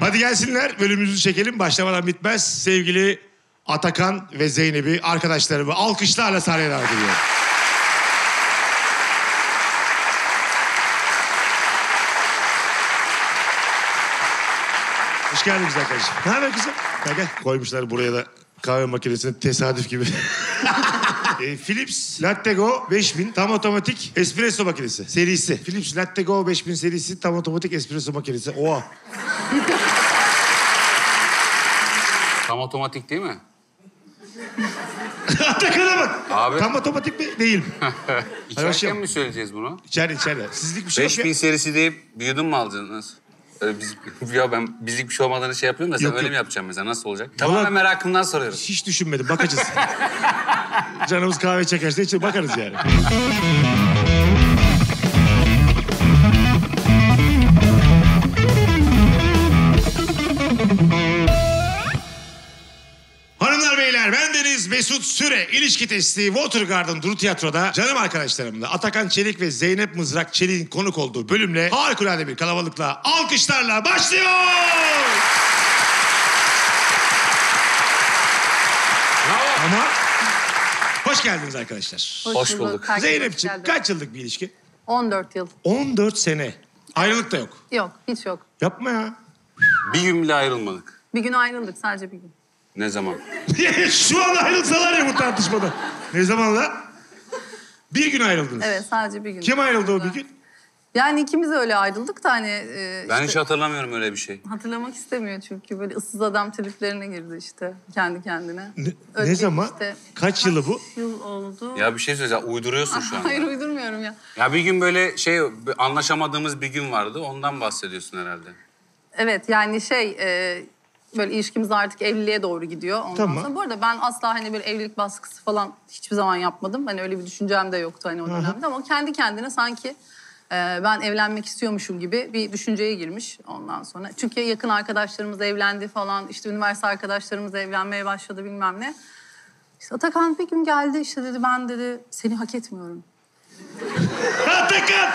Hadi gelsinler bölümümüzü çekelim. Başlamadan bitmez. Sevgili Atakan ve Zeynep'i arkadaşlarımı alkışlarla sahneye davet ediyorum. Hoş geldiniz arkadaşlar. Ne haber kızım? Gel gel. Koymuşlar buraya da kahve makinesini tesadüf gibi. E, Philips Lattego 5000 tam otomatik espresso makinesi serisi. Philips Lattego 5000 serisi tam otomatik espresso makinesi. Oha. Tam otomatik değil mi? Atakan'a bak. Abi. Tam otomatik mi? Değil. İçerken mi söyleyeceğiz bunu? İçeride içeride. Sizlik bir şey yok 5000 ya. serisi deyip bir yudum mu alacaksınız? Öyle biz, ya ben bizlik bir şey olmadığını şey yapıyorum da sen Yok, öyle yok. mi yapacaksın mesela? Nasıl olacak? Tamamen merakımdan soruyorum. Hiç düşünmedim. Bakacağız. Canımız kahve çekerse içe bakarız yani. Beyler ben Deniz Mesut Süre ilişki testi Watergarden Duru Tiyatro'da canım arkadaşlarımla Atakan Çelik ve Zeynep Mızrak Çelik'in konuk olduğu bölümle harikulade bir kalabalıkla alkışlarla başlıyor. Ama hoş geldiniz arkadaşlar. Hoş bulduk. Hoş Zeynep'ciğim kaç yıllık bir ilişki? 14 yıl. 14 sene. Ayrılık da yok. Yok, hiç yok. Yapma ya. Bir gün bile ayrılmadık. Bir gün ayrıldık, sadece bir gün. Ne zaman? Şu an ayrılsalar ya bu tartışmada. Ne zamanla? Bir gün ayrıldınız. Evet, sadece bir gün. Kim ayrıldı o bir gün? Yani ikimiz öyle ayrıldık da hani... e, Ben işte hiç hatırlamıyorum öyle bir şey. Hatırlamak istemiyor çünkü böyle ıssız adam triplerine girdi işte kendi kendine. Ne, Öyle ne zaman? işte- Kaç yılı bu? Yıl oldu. Ya bir şey söyleyeceğim. Uyduruyorsun şu anda. Hayır uydurmuyorum ya. Ya bir gün böyle şey bir anlaşamadığımız bir gün vardı. Ondan bahsediyorsun herhalde. Evet yani şey e, böyle ilişkimiz artık evliliğe doğru gidiyor. Ondan Tamam. sonra bu arada ben asla hani böyle evlilik baskısı falan hiçbir zaman yapmadım. Hani öyle bir düşüncem de yoktu hani o dönemde ama kendi kendine sanki e, ben evlenmek istiyormuşum gibi bir düşünceye girmiş ondan sonra. Çünkü yakın arkadaşlarımız evlendi falan işte üniversite arkadaşlarımız evlenmeye başladı bilmem ne. İşte Atakan bir gün geldi işte dedi ben dedi seni hak etmiyorum. Atakan!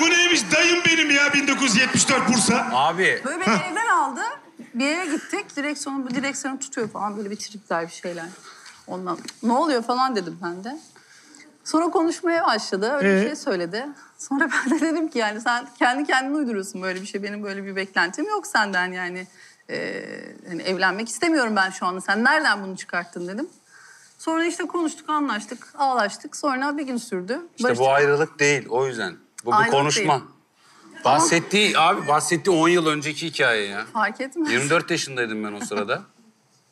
Bu neymiş? Dayım benim ya 1974 Bursa. Abi Böyle beni evden aldı. Bir yere gittik. Direksiyonu, bu direksiyonu tutuyor falan. Böyle bir tripler bir şeyler. Ondan ne oluyor falan dedim ben de. Sonra konuşmaya başladı. Öyle Ee? bir şey söyledi. Sonra ben de dedim ki yani sen kendi kendine uyduruyorsun böyle bir şey. Benim böyle bir beklentim yok senden yani. Ee, hani evlenmek istemiyorum ben şu anda. Sen nereden bunu çıkarttın dedim. Sonra işte konuştuk, anlaştık, ağlaştık. Sonra bir gün sürdü. işte Barıştık. bu ayrılık değil. O yüzden. Bu bir konuşma. değil. Bahsettiği abi bahsettiği 10 yıl önceki hikaye ya. Fark etmez. 24 yaşındaydım ben o sırada.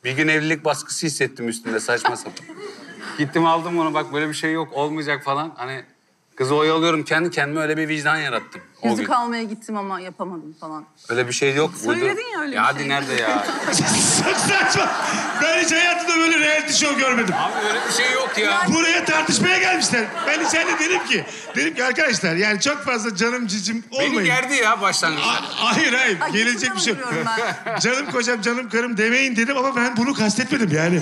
Bir gün evlilik baskısı hissettim üstümde saçma sapan. Gittim aldım onu bak böyle bir şey yok olmayacak falan. Hani kızı oyalıyorum kendi kendime öyle bir vicdan yarattım. O Yüzük gün. almaya gittim ama yapamadım falan. Öyle bir şey yok. Söyledin ya öyle bir ya hadi şey. nerede ya? Çok saçma. Ben hiç hayatımda böyle reality show görmedim. Abi öyle bir şey yok ya. Buraya tartışmaya gelmişler. Ben içeride dedim ki, dedim ki arkadaşlar yani çok fazla canım cicim olmayın. Beni gerdi ya başlangıçta. A- Hayır hayır Ay, gelecek bir şey yok. ben. Canım kocam canım karım demeyin dedim ama ben bunu kastetmedim yani.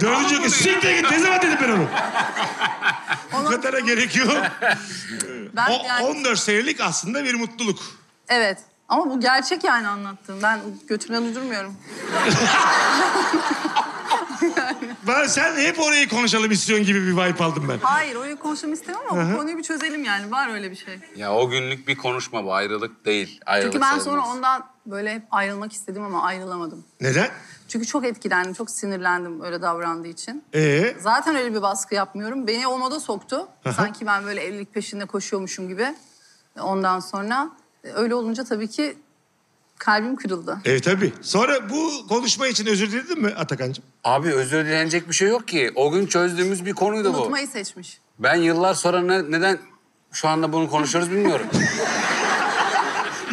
Dördüncü kez siktir git ne zaman dedim ben onu. Bu kadara gerek yok. Ben O, yani 14 senelik aslında bir mutluluk. evet ama bu gerçek yani anlattığım. Ben götümden uydurmuyorum. Ben sen hep orayı konuşalım istiyorsun gibi bir vibe aldım ben. Hayır orayı konuşalım istemem ama bu konuyu bir çözelim yani. Var öyle bir şey. Ya o günlük bir konuşma bu ayrılık değil. Ayrılık Çünkü ben sayılmaz. sonra ondan böyle hep ayrılmak istedim ama ayrılamadım. Neden? Çünkü çok etkilendim, çok sinirlendim öyle davrandığı için. Ee, Zaten öyle bir baskı yapmıyorum. Beni o moda soktu. Sanki ben böyle evlilik peşinde koşuyormuşum gibi. Ondan sonra e, öyle olunca tabii ki kalbim kırıldı. e tabii. Sonra bu konuşma için özür diledin mi Atakan'cığım? Abi özür dilenecek bir şey yok ki. O gün çözdüğümüz bir konuydu bu. Unutmayı seçmiş. Ben yıllar sonra ne- neden şu anda bunu konuşuyoruz bilmiyorum.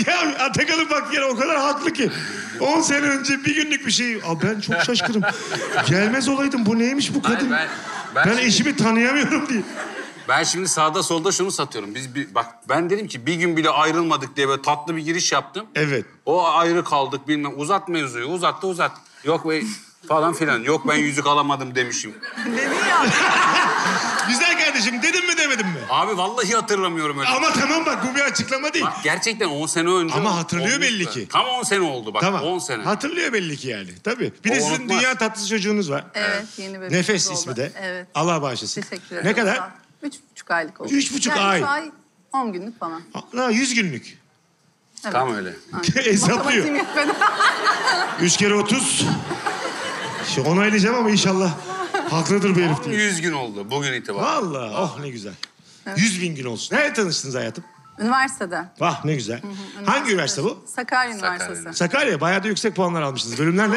Ya Atakan'ın bak yine o kadar haklı ki. 10 sene önce bir günlük bir şey. Aa, ben çok şaşkınım. Gelmez olaydım bu neymiş bu kadın? ben- ben ben şimdi- eşimi tanıyamıyorum diye. Ben şimdi sağda solda şunu satıyorum. Biz bir, bak ben dedim ki bir gün bile ayrılmadık diye böyle tatlı bir giriş yaptım. Evet. O ayrı kaldık bilmem. Uzat mevzuyu uzattı uzat. Yok be falan filan. Yok ben yüzük alamadım demişim. Dedi ya. Güzel kardeşim. dedim mi demedim mi? Abi vallahi hatırlamıyorum öyle. Ama tamam bak bu bir açıklama değil. Bak gerçekten 10 sene önce Ama hatırlıyor olmuştu. belli ki. Tam 10 sene oldu bak. Tamam. 10 sene. Hatırlıyor belli ki yani. Tabii. Bir de O sizin unutmaz. dünya tatlısı çocuğunuz var. Evet yeni bir Nefes oldu. ismi de. Evet. Allah bağışlasın. Teşekkür ederim. Ne kadar? Üç buçuk aylık oldu. Üç buçuk yani ay. Üç ay on günlük falan. Ha, 100 günlük. Evet. Tam öyle. Hesaplıyor. Matematiğim yetmedi. 3 kere 30. Şimdi onaylayacağım ama inşallah haklıdır bu herif Tam diye. 100 gün oldu bugün itibaren. Vallahi oh ne güzel. 100 bin gün olsun. Nerede tanıştınız hayatım? Üniversitede. Vah ne güzel. Hangi üniversite bu? Sakarya Sakarya Üniversitesi. Sakarya. Bayağı da yüksek puanlar almışsınız. Bölümler ne?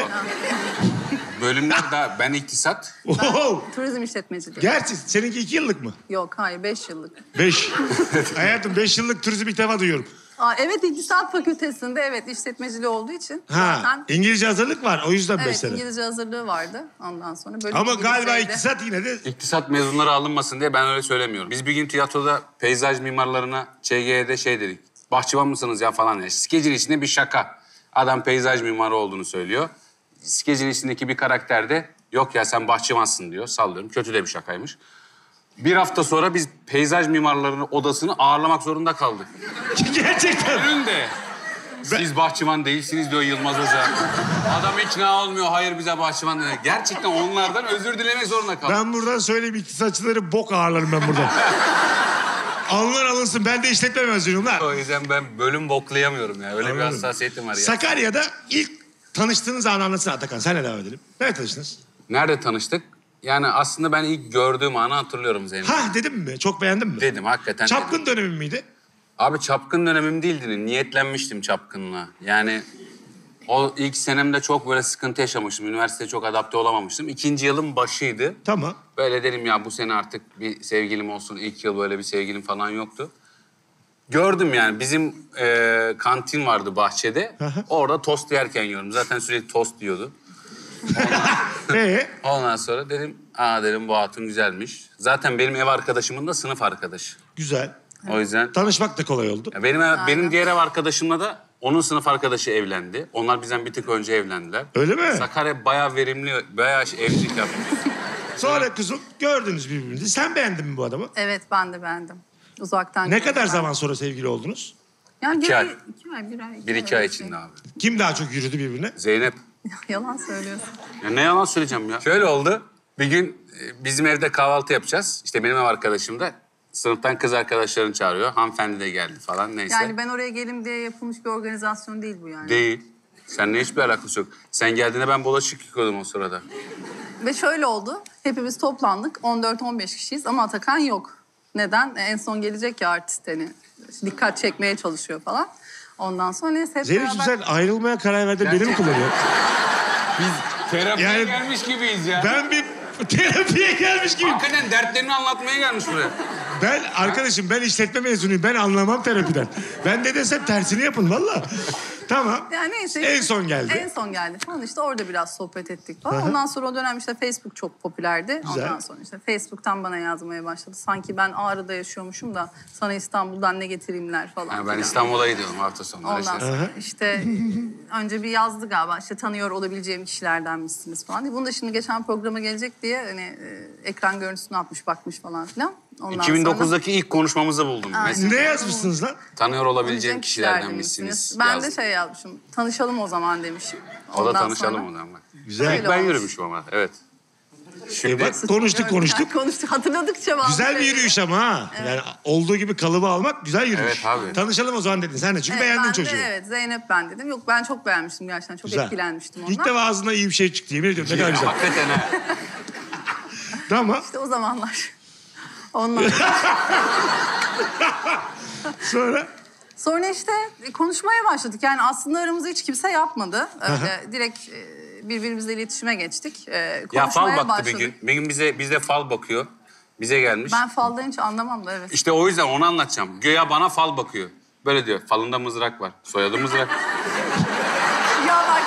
Bölümler daha ben iktisat. Oho! Turizm işletmeciliği. Gerçi seninki 2 yıllık mı? Yok hayır beş yıllık. 5. hayatım 5 yıllık turizm ilk defa duyuyorum. Aa, evet İktisat Fakültesinde evet işletmeciliği olduğu için. Ha, Zaten İngilizce hazırlık var. O yüzden 5 evet sene. İngilizce hazırlığı vardı ondan sonra. Bölüm Ama galiba iktisat yine de İktisat mezunları alınmasın diye ben öyle söylemiyorum. Biz bir gün tiyatroda peyzaj mimarlarına ÇG'de şey dedik. Bahçıvan mısınız ya falan diye. Skecin içinde bir şaka. Adam peyzaj mimarı olduğunu söylüyor. Skecin içindeki bir karakter de yok ya sen bahçıvansın diyor. Sallıyorum. Kötü de bir şakaymış. Bir hafta sonra biz peyzaj mimarlarının odasını ağırlamak zorunda kaldık. gerçekten. Önünde. Siz bahçıvan değilsiniz diyor Yılmaz Hoca. Adam ikna olmuyor. Hayır bize bahçıvan dedi. Gerçekten onlardan özür dilemek zorunda kaldık. Ben buradan söyleyeyim iktisatçıları bok ağırlarım ben buradan. Alınır alınsın. Ben de işletme mezunuyum lan. O yüzden ben bölüm boklayamıyorum ya. Öyle bir Anladım. hassasiyetim var ya. Sakarya'da ilk tanıştığınız anı anlatsana Atakan. Senle devam edelim. Nerede tanıştınız? Nerede tanıştık? Yani aslında ben ilk gördüğüm anı hatırlıyorum Zeynep. Ha dedim mi? Çok beğendin mi? Dedim hakikaten dedim. Çapkın dönemi miydi? Abi çapkın dönemim değildi. Niyetlenmiştim çapkınlığa. Yani o ilk senemde çok böyle sıkıntı yaşamıştım. Üniversiteye çok adapte olamamıştım. İkinci yılın başıydı. Tamam. Böyle dedim ya bu sene artık bir sevgilim olsun. İlk yıl böyle bir sevgilim falan yoktu. Gördüm yani bizim e, kantin vardı bahçede. Orada tost yerken yiyorum. Zaten sürekli tost yiyordu. Ee, Ondan sonra dedim aa dedim bu hatun güzelmiş. Zaten benim ev arkadaşımın da sınıf arkadaşı. güzel. O yüzden Tanışmak da kolay oldu. ya benim benim diğer ev arkadaşımla da onun sınıf arkadaşı evlendi. Onlar bizden bir tık önce evlendiler. Öyle mi? Sakarya bayağı verimli, bayağı evlilik yapmış. Sonra kızım gördünüz birbirinizi. Sen beğendin mi bu adamı? Evet ben de beğendim. Uzaktan. Ne kadar zaman sonra sevgili oldunuz? Yani İki bir, ay. iki ay, bir ay. Bir iki ay bir içinde abi. Kim daha çok yürüdü birbirine? Zeynep. şey. Yalan söylüyorsun. Ya ne yalan söyleyeceğim ya. Şöyle oldu. Bir gün e, bizim evde kahvaltı yapacağız. İşte benim ev arkadaşım da sınıftan kız arkadaşlarını çağırıyor. Hanımefendi de geldi falan neyse. Yani ben oraya gelim diye yapılmış bir organizasyon değil bu yani. Değil. Seninle hiçbir alakası yok. Sen geldiğinde ben bulaşık yıkıyordum o sırada. Ve şöyle oldu. Hepimiz toplandık. 14-15 kişiyiz ama Atakan yok. Neden? E, En son gelecek ya artist hani. Dikkat çekmeye çalışıyor falan. Ondan sonra neyse hep Zeynep beraber... sen ayrılmaya karar verdin beni mi kullanıyor? Biz terapiye Yani- gelmiş gibiyiz ya. Ben bir terapiye gelmiş gibi. Hakikaten dertlerini anlatmaya gelmiş buraya. Ben arkadaşım ben işletme mezunuyum. Ben anlamam terapiden. Ben de desem tersini yapın valla. Tamam. Yani neyse. En son geldi. En son geldi falan işte orada biraz sohbet ettik falan. Ondan sonra o dönem işte Facebook çok popülerdi. Güzel. Ondan sonra işte Facebook'tan bana yazmaya başladı. Sanki ben Ağrı'da yaşıyormuşum da sana İstanbul'dan ne getireyimler falan. Yani ben. İstanbul'a gidiyorum hafta sonu. Ondan Işte. sonra işte önce bir yazdı galiba işte tanıyor olabileceğim kişilerden misiniz falan diye. Bunu da şimdi geçen programa gelecek diye hani e, ekran görüntüsünü atmış bakmış falan filan. Ondan sonra- 2009'daki ilk konuşmamızı buldum. Aynen. Mesela. Ne yazmışsınız lan? Tanıyor olabileceğim kişilerden misiniz? Ben yazdım. de şey yazmışım. Tanışalım o zaman demişim. O da tanışalım sonra- o zaman. Güzel. Öyle Ben olmuş. yürümüşüm ama evet. E Şimdi bak konuştuk konuştuk. konuştuk. Hatırladıkça bazı Güzel bir yürüyüş ama ha. Yani olduğu gibi kalıbı almak güzel yürüyüş. Evet abi. Tanışalım o zaman dedin sen de çünkü Evet, beğendin ben çocuğu. De, evet Zeynep ben dedim. Yok ben çok beğenmiştim gerçekten. Çok Güzel. etkilenmiştim ondan. İlk defa ağzından iyi bir şey çıktı yemin ediyorum ne kadar güzel. hakikaten ha. Tamam İşte o zamanlar. Ondan sonra sonra işte konuşmaya başladık. Yani aslında aramızda hiç kimse yapmadı. Öyle direkt e, birbirimizle iletişime geçtik. E, Ya konuşmaya fal baktı başladık. bir gün. Bir gün bize, bizde fal bakıyor. Bize gelmiş. Ben faldan hiç anlamam da evet. İşte o yüzden onu anlatacağım. Göya bana fal bakıyor. Böyle diyor. Falında mızrak var. Soyadı mızrak. Ya bak.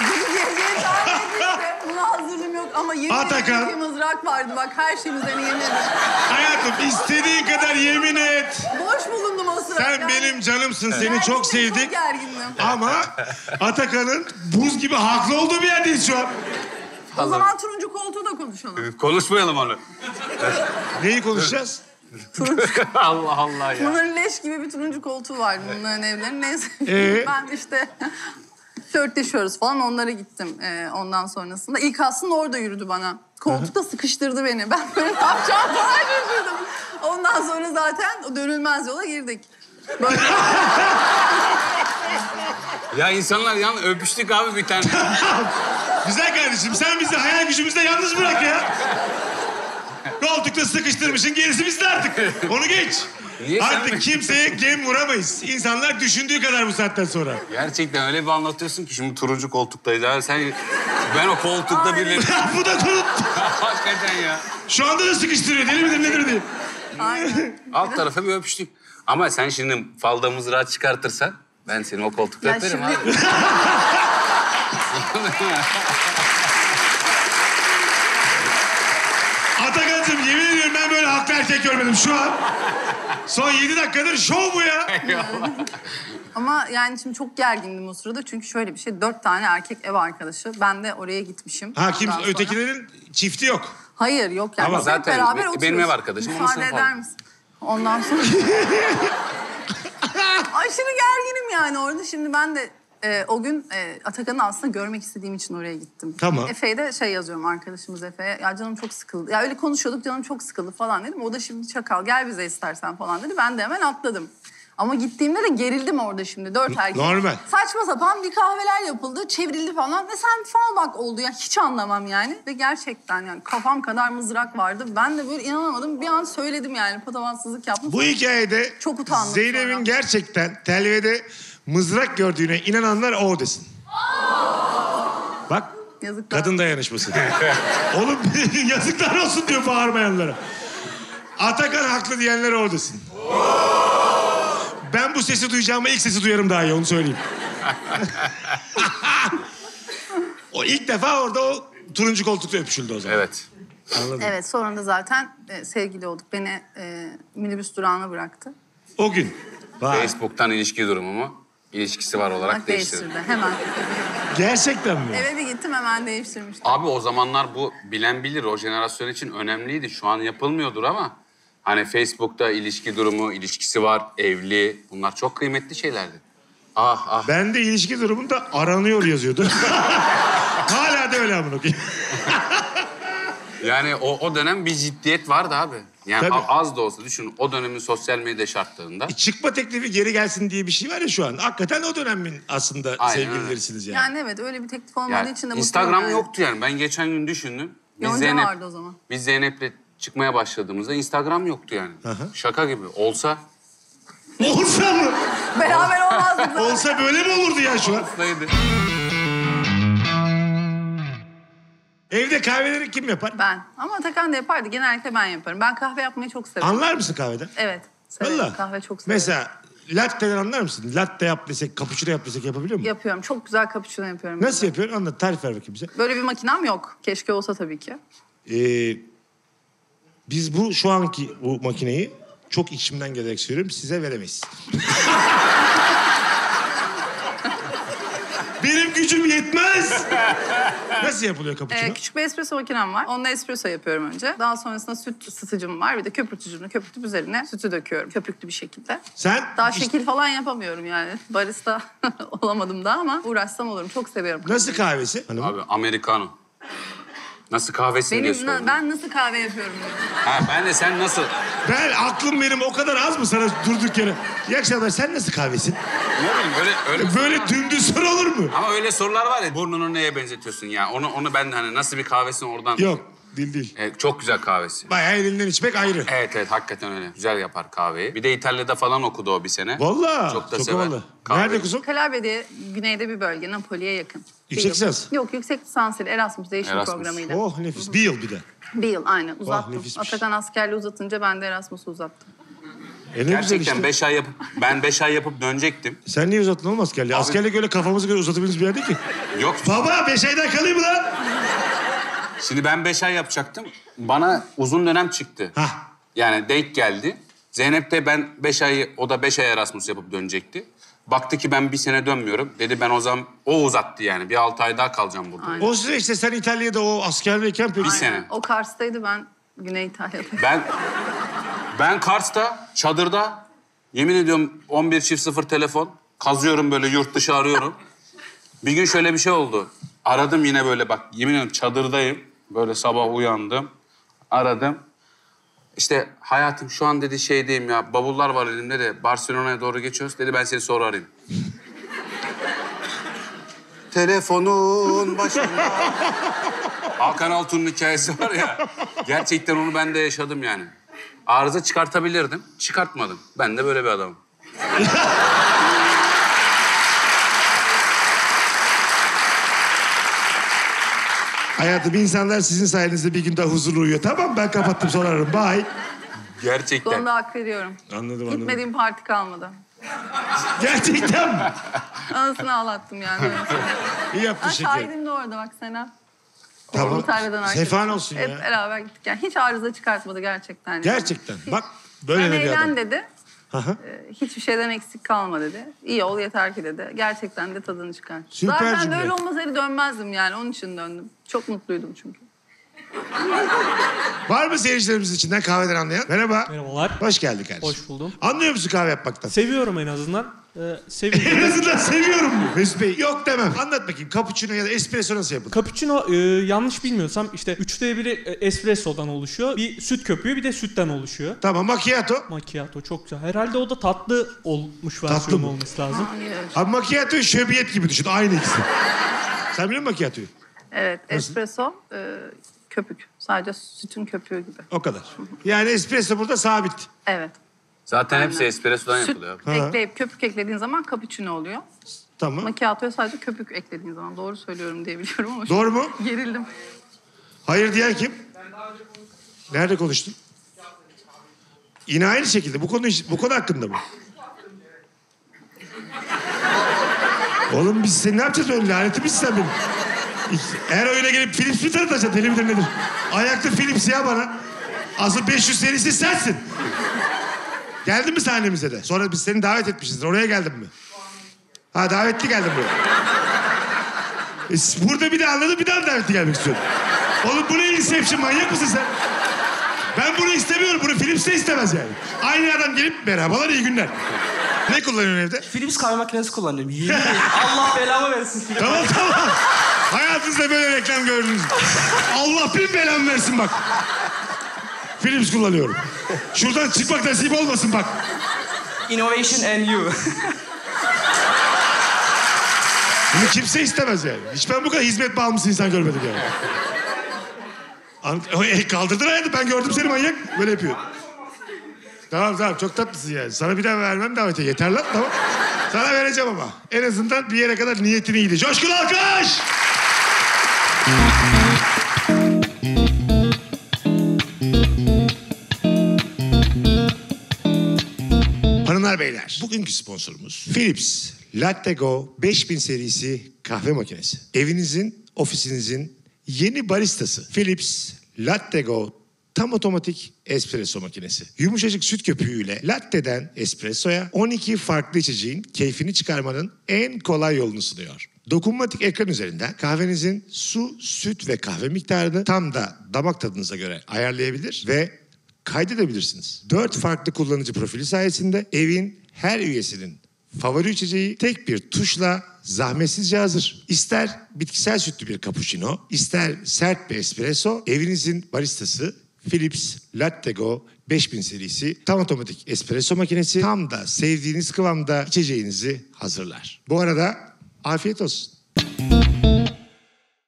Bunu geleceğini tahmin etmiştim. Buna hazırlığım yok ama yemin Atakan. ederim ki mızrak vardı. Bak her şeyin üzerine yemin ederim. hayatım istediğin kadar yemin et. Boş bulundum o sırada. Sen Yani- benim canımsın. Seni Gergindim, çok sevdik. Çok gergindim. Ama Atakan'ın buz gibi haklı olduğu bir yerdeyiz şu an. O zaman turuncu koltuğu da konuşalım. Konuşmayalım onu. Neyi konuşacağız? Allah Allah ya. Bunların leş gibi bir turuncu koltuğu vardı bunların evlerinin. Neyse. Ee? Ben işte flörtleşiyoruz falan onlara gittim ee, ondan sonrasında. İlk aslında orada yürüdü bana. Koltukta sıkıştırdı beni. Ben böyle ne yapacağım falan şaşırdım. Ondan sonra zaten dönülmez yola girdik. Böyle Ya insanlar yan öpüştük abi bir tane. Güzel kardeşim sen bizi hayal gücümüzde yalnız bırak ya. Koltukta sıkıştırmışsın gerisi bizde artık. Onu geç. Niye sen artık mi? kimseye gem vuramayız. İnsanlar düşündüğü kadar bu saatten sonra. Gerçekten öyle bir anlatıyorsun ki şimdi turuncu koltuktayız. Ya sen ben o koltukta birileri... bu da konu. Hakikaten ya. Şu anda da sıkıştırıyor. Deli midir nedir diye. aynen. Alt tarafa bir öpüştük. Ama sen şimdi falda mızrağı çıkartırsan ben seni o koltukta Ya öperim şimdi- abi. Atakan'cığım yemin ediyorum haklı erkek görmedim şu an. Son yedi dakikadır şov bu ya. Ama yani şimdi çok gergindim o sırada. Çünkü şöyle bir şey. Dört tane erkek ev arkadaşı. Ben de oraya gitmişim. Ha kim Ondan sonra- ötekilerin çifti yok. Hayır yok yani. Ama Biz hep zaten beraber benim oturuyoruz. ev arkadaşım, onun Müsaade eder misin? Ondan sonra... Aşırı gerginim yani orada. Şimdi ben de e, o gün e, Atakan'ı aslında görmek istediğim için oraya gittim. Tamam. Efe'ye de şey yazıyorum arkadaşımız Efe'ye. Ya canım çok sıkıldı. Ya öyle konuşuyorduk canım çok sıkıldı falan dedim. O da şimdi çakal gel bize istersen falan dedi. Ben de hemen atladım. Ama gittiğimde de gerildim orada şimdi. Dört erkek. normal. Saçma sapan bir kahveler yapıldı. Çevrildi falan. Ve sen fal bak oldu ya. Hiç anlamam yani. Ve gerçekten yani kafam kadar mızrak vardı. Ben de böyle inanamadım. Bir an söyledim yani. Patavatsızlık yaptım. Bu hikayede Çok utandım Zeynep'in sonra. gerçekten telvede mızrak gördüğüne inananlar o desin. Bak Yazıklar. kadın dayanışması. Oğlum yazıklar olsun diyor bağırmayanlara. Atakan haklı diyenler o desin. Ben bu sesi duyacağıma ilk sesi duyarım daha iyi onu söyleyeyim. o ilk defa orada o turuncu koltukta öpüşüldü o zaman. Evet. Anladım. Evet sonra da zaten e, sevgili olduk. Beni e, minibüs durağına bıraktı. O gün. Vay. Facebook'tan ilişki durumumu ilişkisi var olarak Bak değiştirdim. değiştirdi hemen. Gerçekten mi? Eve bir gittim hemen değiştirmiştim. Abi o zamanlar bu bilen bilir o jenerasyon için önemliydi. Şu an yapılmıyordur ama hani Facebook'ta ilişki durumu, ilişkisi var, evli bunlar çok kıymetli şeylerdi. Ah ah. Ben de ilişki durumunda aranıyor yazıyordu. Hala da öyle amına koyayım. Yani o, o dönem bir ciddiyet vardı abi. Yani Tabii. az da olsa düşün o dönemin sosyal medya şartlarında. Çıkma teklifi geri gelsin diye bir şey var ya şu an. Hakikaten o dönemin aslında Aynen sevgililerisiniz yani. Yani evet öyle bir teklif olmadığı Yani için de mutluyum Instagram yani. yoktu yani. Ben geçen gün düşündüm. Biz Yonca Zeynep, vardı o zaman. Biz Zeynep'le çıkmaya başladığımızda Instagram yoktu yani. hı. Şaka gibi. Olsa Olsa mı? Beraber olmazdık. Olsa böyle mi olurdu ya şu an? olsaydı. Evde kahveleri kim yapar? Ben. Ama Atakan da yapardı. Genellikle ben yaparım. Ben kahve yapmayı çok severim. Anlar mısın kahveden? Evet. Severim. Kahve çok severim. Mesela latte'den anlar mısın? Latte yap desek, cappuccino yap desek yapabiliyor musun? Yapıyorum. Çok güzel cappuccino yapıyorum. Nasıl yapıyorsun? Anlat, tarif ver bakayım bize. Böyle bir makinem yok. Keşke olsa tabii ki. Ee, biz bu şu anki bu makineyi çok içimden gelerek söylüyorum size veremeyiz. Benim gücüm yetmez. Nasıl yapılıyor cappuccino? Ee, küçük bir espresso makinem var. Onunla espresso yapıyorum önce. Daha sonrasında süt ısıtıcım var. Bir de köpürtücümle köpürtüp üzerine sütü döküyorum. Köpüklü bir şekilde. Sen Daha işte şekil falan yapamıyorum yani. Barista olamadım daha ama uğraşsam olurum. Çok seviyorum. nasıl kahvesi? Hanım? Abi Americano. Nasıl kahvesin diye Benim, sordum. ben nasıl kahve yapıyorum? Ha, ben de sen nasıl? Ben aklım benim o kadar az mı sana durduk yere? İyi akşamlar sen nasıl kahvesin? Ne bileyim öyle öyle. Böyle dümdüz soru olur mu? Ama öyle sorular var ya burnunu neye benzetiyorsun ya? Onu onu ben de hani nasıl bir kahvesin oradan. Yok değil değil. Evet, çok güzel kahvesi. Bayağı elinden içmek ayrı. Evet evet hakikaten öyle. Güzel yapar kahveyi. Bir de İtalya'da falan okudu o bir sene. Vallahi. Çok da çok sever. havalı. Kahveyi. Nerede kuzum? Kalabria diye güneyde bir bölge, Napoli'ye yakın. Yüksek yıl. lisans? Yok, yüksek lisans değil. Erasmus değişim Erasmus. programıyla. Oh nefis. Bir yıl bir de. Bir yıl aynen uzattım. nefismiş. Atakan askerliği uzatınca ben de Erasmus'u uzattım. E ne güzel Gerçekten işte. beş ay yapıp ben beş ay yapıp dönecektim. Sen niye uzattın oğlum askerliği? Askerlik öyle kafamızı göre uzatabildiğimiz bir yer değil ki. Yok Baba beş aydan kalayım mı lan? Şimdi ben beş ay yapacaktım. Bana uzun dönem çıktı. Hah. Yani denk geldi. Zeynep de ben beş ay, o da beş ay Erasmus yapıp dönecekti. Baktı ki ben bir sene dönmüyorum. Dedi ben o zaman, o uzattı yani. Bir altı ay daha kalacağım burada. Aynen. O süreçte sen İtalya'da o askerdeyken peki... Bir sene. O Kars'taydı ben Güney İtalya'da. Ben ben Kars'ta, çadırda yemin ediyorum 11 çift sıfır telefon. Kazıyorum böyle yurt dışı arıyorum. Bir gün şöyle bir şey oldu. Aradım yine böyle bak yemin ediyorum çadırdayım. Böyle sabah uyandım. Aradım. İşte hayatım şu an dedi şeydeyim ya bavullar var elimde de Barcelona'ya doğru geçiyoruz. Dedi ben seni sonra arayayım. Telefonun başında. Hakan Altun'un hikayesi var ya. Gerçekten onu ben de yaşadım yani. Arıza çıkartabilirdim. Çıkartmadım. Ben de böyle bir adamım. Hayatım insanlar sizin sayenizde bir gün daha huzurlu uyuyor. Tamam ben kapattım sonra ararım. Bye. Gerçekten. Konuda hak veriyorum. Anladım anladım. Gitmediğim parti kalmadı. Gerçekten mi? Anasını ağlattım yani. öyle söyleyeyim. İyi yaptın Ha, şeker. şahidim de orada bak Sena. Tamam. Arkadaşım. Sefan olsun Hep ya. beraber gittik. Yani hiç arıza çıkartmadı gerçekten. yani. Gerçekten. Bak böyle de bir adam. eğlen dedi. Aha. Ee, Hiçbir şeyden eksik kalma dedi. İyi ol yeter ki dedi. Gerçekten de tadını çıkar. Süper Zaten cümle. de öyle olmasaydı dönmezdim yani. Onun için döndüm. Çok mutluydum çünkü. Var mı seyircilerimiz içinden kahveden anlayan? Merhaba. Merhabalar. Hoş geldin kardeşim. Hoş buldum. Anlıyor musun kahve yapmaktan? Seviyorum en azından. Ee, En seviyorum. azından seviyorum bu. Mesut Bey yok demem. Anlat bakayım cappuccino ya da espresso nasıl yapılır? Cappuccino e, yanlış bilmiyorsam işte üçte biri e, espressodan oluşuyor. Bir süt köpüğü bir de sütten oluşuyor. Tamam macchiato. Macchiato çok güzel. Herhalde o da tatlı olmuş Tatlı versiyonu mı? olması lazım. Hayır. Abi macchiato'yu şöbiyet gibi düşün. Aynı ikisi. Sen biliyor musun macchiato'yu? Evet espresso e, köpük. Sadece sütün köpüğü gibi. O kadar. Yani espresso burada sabit. Evet. Zaten hepsi Aynen. espressodan Süt yapılıyor. ekleyip köpük eklediğin zaman cappuccino oluyor. Tamam. Macchiato'ya sadece köpük eklediğin zaman. Doğru söylüyorum diye biliyorum ama. Doğru mu? Gerildim. Hayır diyen kim? Nerede konuştun? Yine aynı şekilde. Bu konu bu konu hakkında mı? Oğlum biz seni ne yapacağız öyle laneti misin sen benim? Eğer öyle gelip Philips mi tanıtacaksın deli midir nedir? Ayakta Philips ya bana. Asıl 500 serisi sensin. Geldin mi sahnemize de? Sonra biz seni davet etmişizdir. Oraya geldin mi? Ha davetli geldim buraya. E, burada bir de anladım bir daha davetli gelmek istiyorum. Oğlum bu ne Inception manyak mısın sen? Ben bunu istemiyorum. Bunu Philips de istemez yani. Aynı adam gelip merhabalar iyi günler. Ne kullanıyorsun evde? Philips kahve makinesi kullanıyorum. Yemin ederim. Allah belamı versin. Philips. Tamam tamam. Hayatınızda böyle reklam gördünüz. Allah bin belamı versin bak. Philips kullanıyorum. Şuradan çıkmak nasip olmasın bak. Innovation and you. Bunu kimse istemez yani. Hiç ben bu kadar hizmet bağımlısı insan görmedim yani. An- o el kaldırdın hayatım. Ben gördüm seni manyak. Böyle yapıyor. Tamam tamam çok tatlısın yani. Sana bir daha vermem davete. Yeter lan tamam. Sana vereceğim ama. En azından bir yere kadar niyetini iyiydi. Coşkun alkış! Hanımlar beyler, bugünkü sponsorumuz Philips Latte Go 5000 serisi kahve makinesi. Evinizin, ofisinizin yeni baristası. Philips Latte Go tam otomatik espresso makinesi. Yumuşacık süt köpüğüyle latte'den espressoya 12 farklı içeceğin keyfini çıkarmanın en kolay yolunu sunuyor. Dokunmatik ekran üzerinden kahvenizin su, süt ve kahve miktarını tam da damak tadınıza göre ayarlayabilir ve kaydedebilirsiniz. Dört farklı kullanıcı profili sayesinde evin her üyesinin favori içeceği tek bir tuşla zahmetsizce hazır. İster bitkisel sütlü bir cappuccino, ister sert bir espresso, evinizin baristası Philips Latte Go 5000 serisi tam otomatik espresso makinesi tam da sevdiğiniz kıvamda içeceğinizi hazırlar. Bu arada afiyet olsun.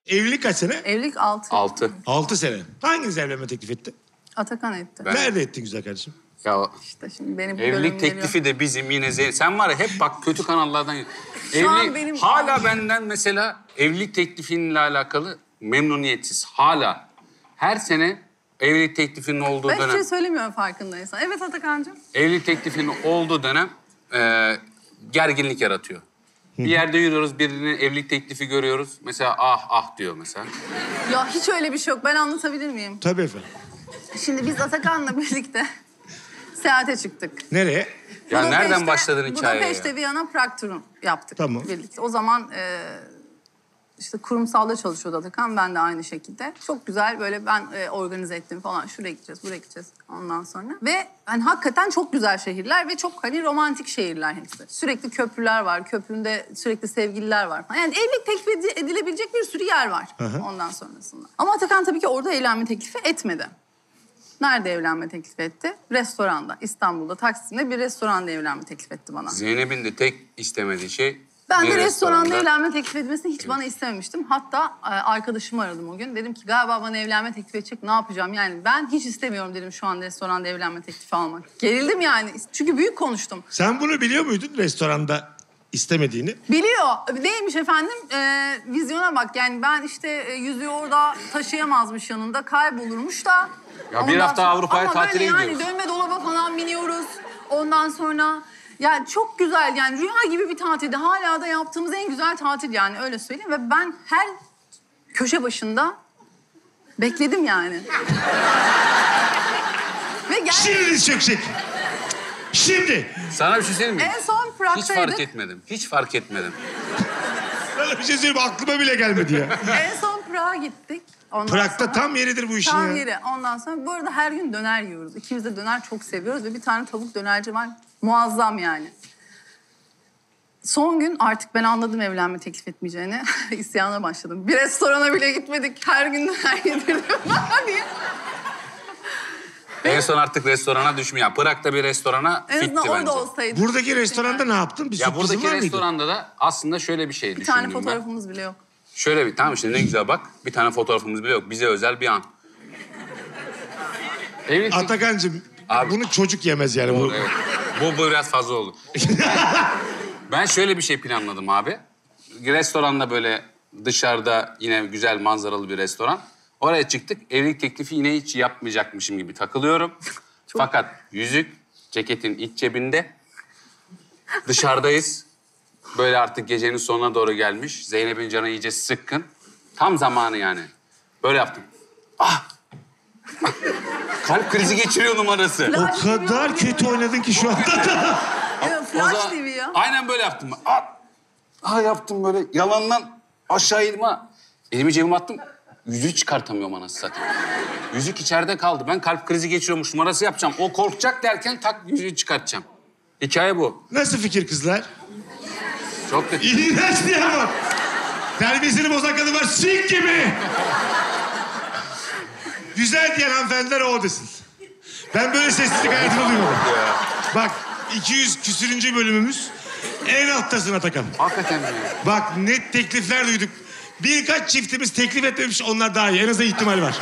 Evlilik kaç sene? Evlilik altı. Altı. 6 sene. Hanginiz evlenme teklif etti? Atakan etti. Ben- Nerede ettin güzel kardeşim? Ya İşte şimdi benim bu bölüm evlilik geliyor. teklifi de bizim yine Zeynep. Sen var ya hep bak kötü kanallardan. Şu an Evlilik, benim- hala benden mesela evlilik teklifinle alakalı memnuniyetsiz. Hala. Her sene evlilik teklifinin olduğu Ben hiçbir dönem. şey söylemiyorum farkındaysan. Evet Atakan'cığım. evlilik teklifinin olduğu dönem e, gerginlik yaratıyor. Bir yerde yürüyoruz, birinin evlilik teklifi görüyoruz. Mesela ah ah diyor mesela. Ya hiç öyle bir şey yok. Ben anlatabilir miyim? Tabii efendim. Şimdi biz Atakan'la birlikte Seyahate çıktık. Nereye? Ya Budapeşte- nereden başladın hikayeye Budapeşte, ya? Viyana, Prag turu yaptık Tamam. birlikte. O zaman e, işte kurumsalda çalışıyordu Atakan. Ben de aynı şekilde. Çok güzel böyle ben e, organize ettim falan. Şuraya gideceğiz, buraya gideceğiz ondan sonra. Ve hani hakikaten çok güzel şehirler ve çok hani romantik şehirler hepsi. Sürekli köprüler var. Köpründe sürekli sevgililer var. falan. Yani evlilik teklif edi- edilebilecek bir sürü yer var ondan sonrasında. Ama Atakan tabii ki orada evlenme teklifi etmedi. Nerede evlenme teklif etti? Restoranda. İstanbul'da, Taksim'de bir restoranda evlenme teklif etti bana. Zeynep'in de tek istemediği şey... Ben de restoranda evlenme teklif etmesini hiç bana istememiştim. Hatta e, arkadaşımı aradım o gün. Dedim ki galiba bana evlenme teklif edecek ne yapacağım? Yani ben hiç istemiyorum dedim şu an restoranda evlenme teklifi almak. Gerildim yani. Çünkü büyük konuştum. Sen bunu biliyor muydun restoranda istemediğini? Biliyor. Neymiş efendim? Ee, vizyona bak. Yani ben işte e, yüzüğü orada taşıyamazmış yanında. Kaybolurmuş da. Ya bir hafta Avrupa'ya Ama tatile böyle yani gidiyoruz. dönme dolaba falan biniyoruz. Ondan sonra... Yani çok güzel yani rüya gibi bir tatildi. Hala da yaptığımız en güzel tatil yani öyle söyleyeyim. Ve ben her köşe başında bekledim yani. Ve gel Şimdi diz çökecek. Şimdi. Sana bir şey söyleyeyim mi? en son Hiç Prag'daydık. fark etmedim. Hiç fark etmedim. Sana bir şey söyleyeyim aklıma bile gelmedi ya. En son Prag'a gittik. Ondan Prag'da sonra- tam yeridir bu işin Tam ya. yeri. Ondan sonra bu arada her gün döner yiyoruz. İkimiz de döner çok seviyoruz ve bir tane tavuk dönerci var. Muazzam yani. Son gün artık ben anladım evlenme teklif etmeyeceğini. İsyana başladım. Bir restorana bile gitmedik. Her gün döner yedirdim diye. En son artık restorana düşmüyor. Prag'da bir restorana En fitti bence. orada olsaydı. Buradaki restoranda ne yaptın? Bir Ya sürprizin buradaki var mıydı? restoranda da aslında şöyle bir şey Bir düşündüm tane ben. fotoğrafımız bile yok. Şöyle bir tamam işte ne güzel bak. Bir tane fotoğrafımız bile yok. Bize özel bir an. Evlilik Atakan'cığım Abi- bunu çocuk yemez yani. Bu. Evet. Bu, bu biraz fazla oldu. ben şöyle bir şey planladım abi. Restoranda böyle dışarıda yine güzel manzaralı bir restoran. Oraya çıktık. Evlilik teklifi yine hiç yapmayacakmışım gibi takılıyorum. Fakat yüzük ceketin iç cebinde. Dışarıdayız. Böyle artık gecenin sonuna doğru gelmiş. Zeynep'in canı iyice sıkkın. Tam zamanı yani. Böyle yaptım. Ah! Kalp krizi geçiriyor numarası. O Flash TV kadar kötü ya. oynadın ki şu anda. Evet, O Flash zaman- TV ya. Aynen böyle yaptım. Ah, ah yaptım böyle yalandan aşağı ha. Elimi cebime attım. Yüzüğü çıkartamıyorum anasını satayım. Yüzük içeride kaldı. Ben kalp krizi geçiriyormuş numarası yapacağım. O korkacak derken tak yüzüğü çıkartacağım. Hikaye bu. Nasıl fikir kızlar? Çok kötü. İğrenç diye bak. Terbiyesini bozan kadın var sik gibi. Güzel diyen hanımefendiler o desin. Ben böyle sessizlik hayatımda duymadım. Bak 200 küsürüncü bölümümüz. En alttasın Atakan. Hakikaten ya. Bak net teklifler duyduk. Birkaç çiftimiz teklif etmemiş onlar daha iyi. En azından ihtimal var.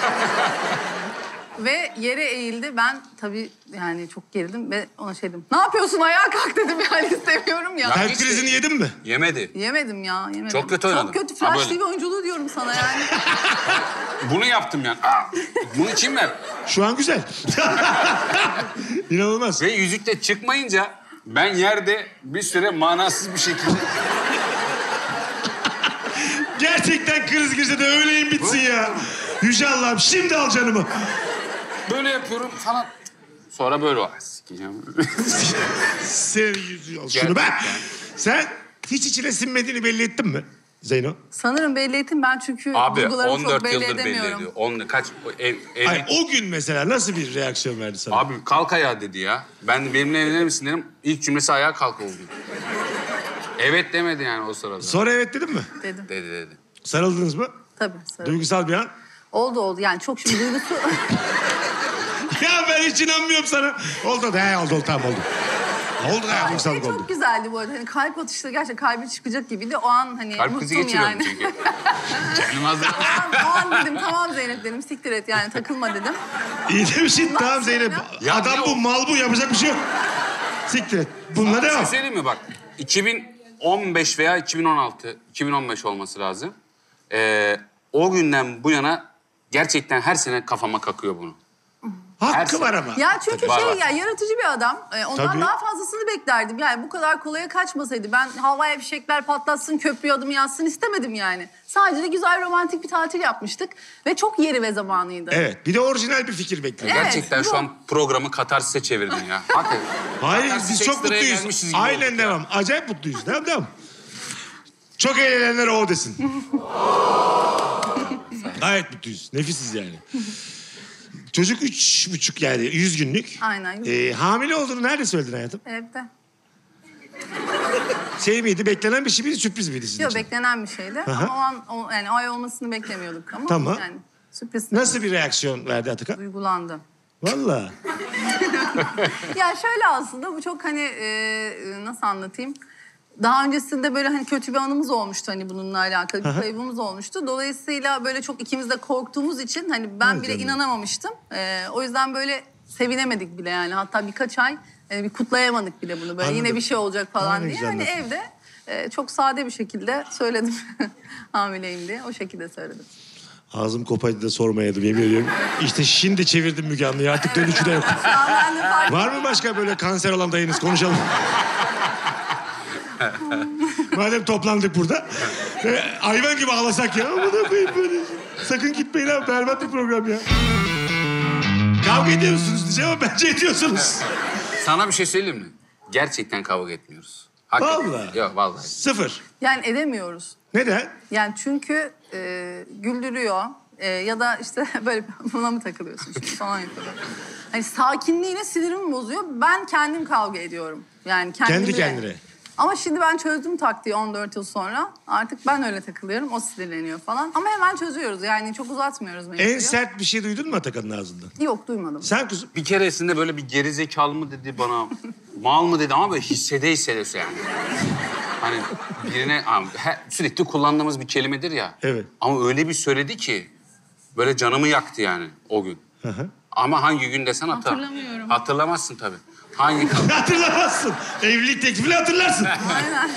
Ve yere eğildi. Ben tabii yani çok gerildim ve ona şey dedim. Ne yapıyorsun ayağa kalk dedim yani istemiyorum ya. Kalp krizini yedin mi? Yemedi. Yemedim ya yemedim. Çok kötü oynadın. Çok kötü Ha, Flash böyle. TV oyunculuğu diyorum sana yani. Bunu yaptım yani. Bunu kim ver? Şu an güzel. İnanılmaz. Ve yüzük de çıkmayınca ben yerde bir süre manasız bir şekilde... Gerçekten kriz girse de öğleyin bitsin ya. Yüce Allah'ım şimdi al canımı. Böyle yapıyorum falan. Sonra böyle o. Sikeceğim. Al şunu be. Sen hiç içine sinmediğini belli ettin mi Zeyno? Sanırım belli ettim ben çünkü Abi duygularımı çok 14 belli yıldır belli edemiyorum. ediyor. On, kaç ev, ev, Hayır, o gün mesela nasıl bir reaksiyon verdi sana? Abi kalk ayağa dedi ya. Ben de benimle evlenir misin dedim. İlk cümlesi ayağa kalk oldu. Evet demedi yani o sırada. Sonra evet dedin mi? Dedim. dedi dedi. Sarıldınız mı? Tabii. sarı- Duygusal bir an. Oldu oldu yani çok şimdi duygusu... Ya ben hiç inanmıyorum sana. Oldu da he oldu oldu tamam oldu. Oldu da ya Ve duygusallık oldu. çok güzeldi bu arada. Hani kalp atışları gerçekten kalbi çıkacak gibiydi. O an hani Kalp krizi unuttum geçiriyorum yani. çünkü. Kendimi hazır. o, an, o an dedim tamam Zeynep dedim siktir et yani takılma dedim. İyi demişsin tamam Zeynep. Ya Adam ne bu o- mal bu yapacak bir şey yok. Siktir et. Bununla Bir şey devam. söyleyeyim mi bak? 2015 veya 2016, 2015 olması lazım. Ee, o günden bu yana gerçekten her sene kafama kakıyor bunu. Hakkı Her- var ama. Ya çünkü Var, şey var. ya yaratıcı bir adam. Ee, ondan Tabii. daha fazlasını beklerdim. Yani bu kadar kolaya kaçmasaydı. Ben havaya fişekler patlatsın, köprü adımı yazsın istemedim yani. Sadece de güzel romantik bir tatil yapmıştık. Ve çok yeri ve zamanıydı. Evet. Bir de orijinal bir fikir bekliyorum. Evet, Gerçekten bu. şu an programı Katarsis'e çevirdin ya. Hakikaten. Hayır Katarsis biz çok mutluyuz. Aynen olduk ya. devam. Acayip mutluyuz. Devam devam. Çok eğlenenler o desin. Gayet mutluyuz. Nefisiz yani. Çocuk üç buçuk yani yüz günlük. Aynen. Ee, hamile olduğunu nerede söyledin hayatım? Evde. Şey miydi? Beklenen bir şey miydi? Sürpriz miydi sizin Yok için? beklenen bir şeydi. Aha. Ama o an o, yani ay olmasını beklemiyorduk ama Tamam. yani sürpriz Nasıl bir reaksiyon verdi Atakan? duygulandı. Valla. Ya şöyle aslında bu çok hani e, nasıl anlatayım? Daha öncesinde böyle hani kötü bir anımız olmuştu hani bununla alakalı bir kaybımız olmuştu. Dolayısıyla böyle çok ikimiz de korktuğumuz için hani ben Ay bile canım. inanamamıştım. E, o yüzden böyle sevinemedik bile yani. Hatta birkaç ay e, bir kutlayamadık bile bunu. Böyle Anladım. yine bir şey olacak falan ne diye. Hani lafın. evde e, çok sade bir şekilde söyledim hamileyim diye. O şekilde söyledim. Ağzım kopaydı da sormayaydım yemin ediyorum. İşte şimdi çevirdim Müge Anlı'yı artık dönüşü de yok. Var mı başka böyle kanser olan dayınız konuşalım. Madem toplandık burada. e, hayvan gibi ağlasak ya. Amına koyayım böyle. Sakın gitmeyin abi. Berbat bir program ya. Kavga ediyor musunuz diyeceğim ama bence ediyorsunuz. Sana bir şey söyleyeyim mi? Gerçekten kavga etmiyoruz. Hakikaten. Vallahi. Yok vallahi. Sıfır. Yani edemiyoruz. Neden? Yani çünkü e, güldürüyor e, ya da işte böyle buna mı takılıyorsun şimdi falan yapıyor. Hani sakinliğiyle sinirimi bozuyor. Ben kendim kavga ediyorum. Yani kendimle. Kendi kendine. Ama şimdi ben çözdüm taktiği 14 yıl sonra. Artık ben öyle takılıyorum. O sinirleniyor falan. Ama hemen çözüyoruz. Yani çok uzatmıyoruz mevzuyu. En sert bir şey duydun mu Atakan'ın ağzından? Yok duymadım. Sen kuzum. Bir keresinde böyle bir geri zekalı mı dedi bana, mal mı dedi ama böyle hissede hissedese yani. Hani birine he- sürekli kullandığımız bir kelimedir ya. Evet. Ama öyle bir söyledi ki böyle canımı yaktı yani o gün. Hı hı. Ama hangi gün desen hatır. Hatırlamıyorum. Hatırlamazsın tabii. Hangi Hatırlamazsın. Evlilik teklifini hatırlarsın. Aynen.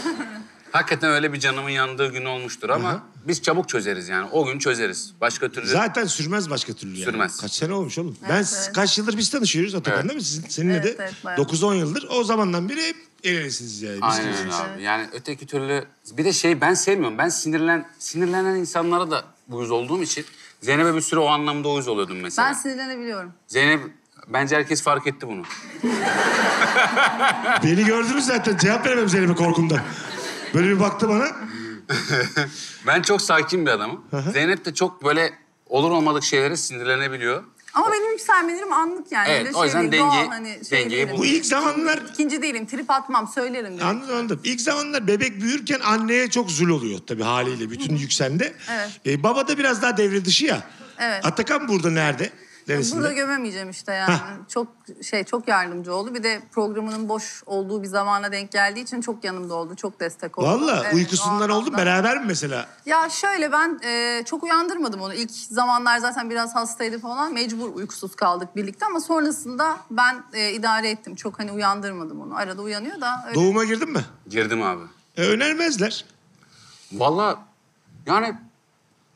Hakikaten öyle bir canımın yandığı gün olmuştur ama biz çabuk çözeriz yani. O gün çözeriz. Başka türlü Zaten sürmez başka türlü yani. Sürmez. Kaç sene olmuş oğlum. ben evet. kaç yıldır biz tanışıyoruz Atakan Evet. değil mi? Sizin, seninle Evet, de evet, bayağı. 9-10 yıldır. O zamandan beri hep el elesiniz yani. Biz Aynen öyle abi. Yani öteki türlü... Bir de şey ben sevmiyorum. Ben sinirlen sinirlenen insanlara da uyuz olduğum için... Zeynep'e bir süre o anlamda uyuz oluyordum mesela. Ben sinirlenebiliyorum. Zeynep... Bence herkes fark etti bunu. Beni gördünüz zaten. Cevap veremem Zeynep'e korkumdan. Böyle bir baktı bana. Ben çok sakin bir adamım. Zeynep de çok böyle olur olmadık şeylere sinirlenebiliyor. Ama benim yükselmelerim anlık yani. Evet, Öyle o yüzden değil, doğal, dengeyi- hani şey dengeyi değilim. Bu ilk zamanlar... İkinci değilim. Trip atmam. Söylerim. direkt. Anladım anladım. İlk zamanlar bebek büyürken anneye çok zul oluyor tabii haliyle. Bütün yük sende. Evet. Ee, baba da biraz daha devre dışı ya. Evet. Atakan burada nerede? Neresinde? Burada gömemeyeceğim işte yani. Çok şey çok yardımcı oldu. Bir de programının boş olduğu bir zamana denk geldiği için çok yanımda oldu. Çok destek oldu. Valla Evet, uykusundan oldu. Beraber mi mesela? Ya şöyle ben e, çok uyandırmadım onu. İlk zamanlar zaten biraz hastaydı falan. Mecbur uykusuz kaldık birlikte ama sonrasında ben e, idare ettim. Çok hani uyandırmadım onu. Arada uyanıyor da öyle. Doğuma girdin mi? Girdim abi. E, önermezler. Vallahi yani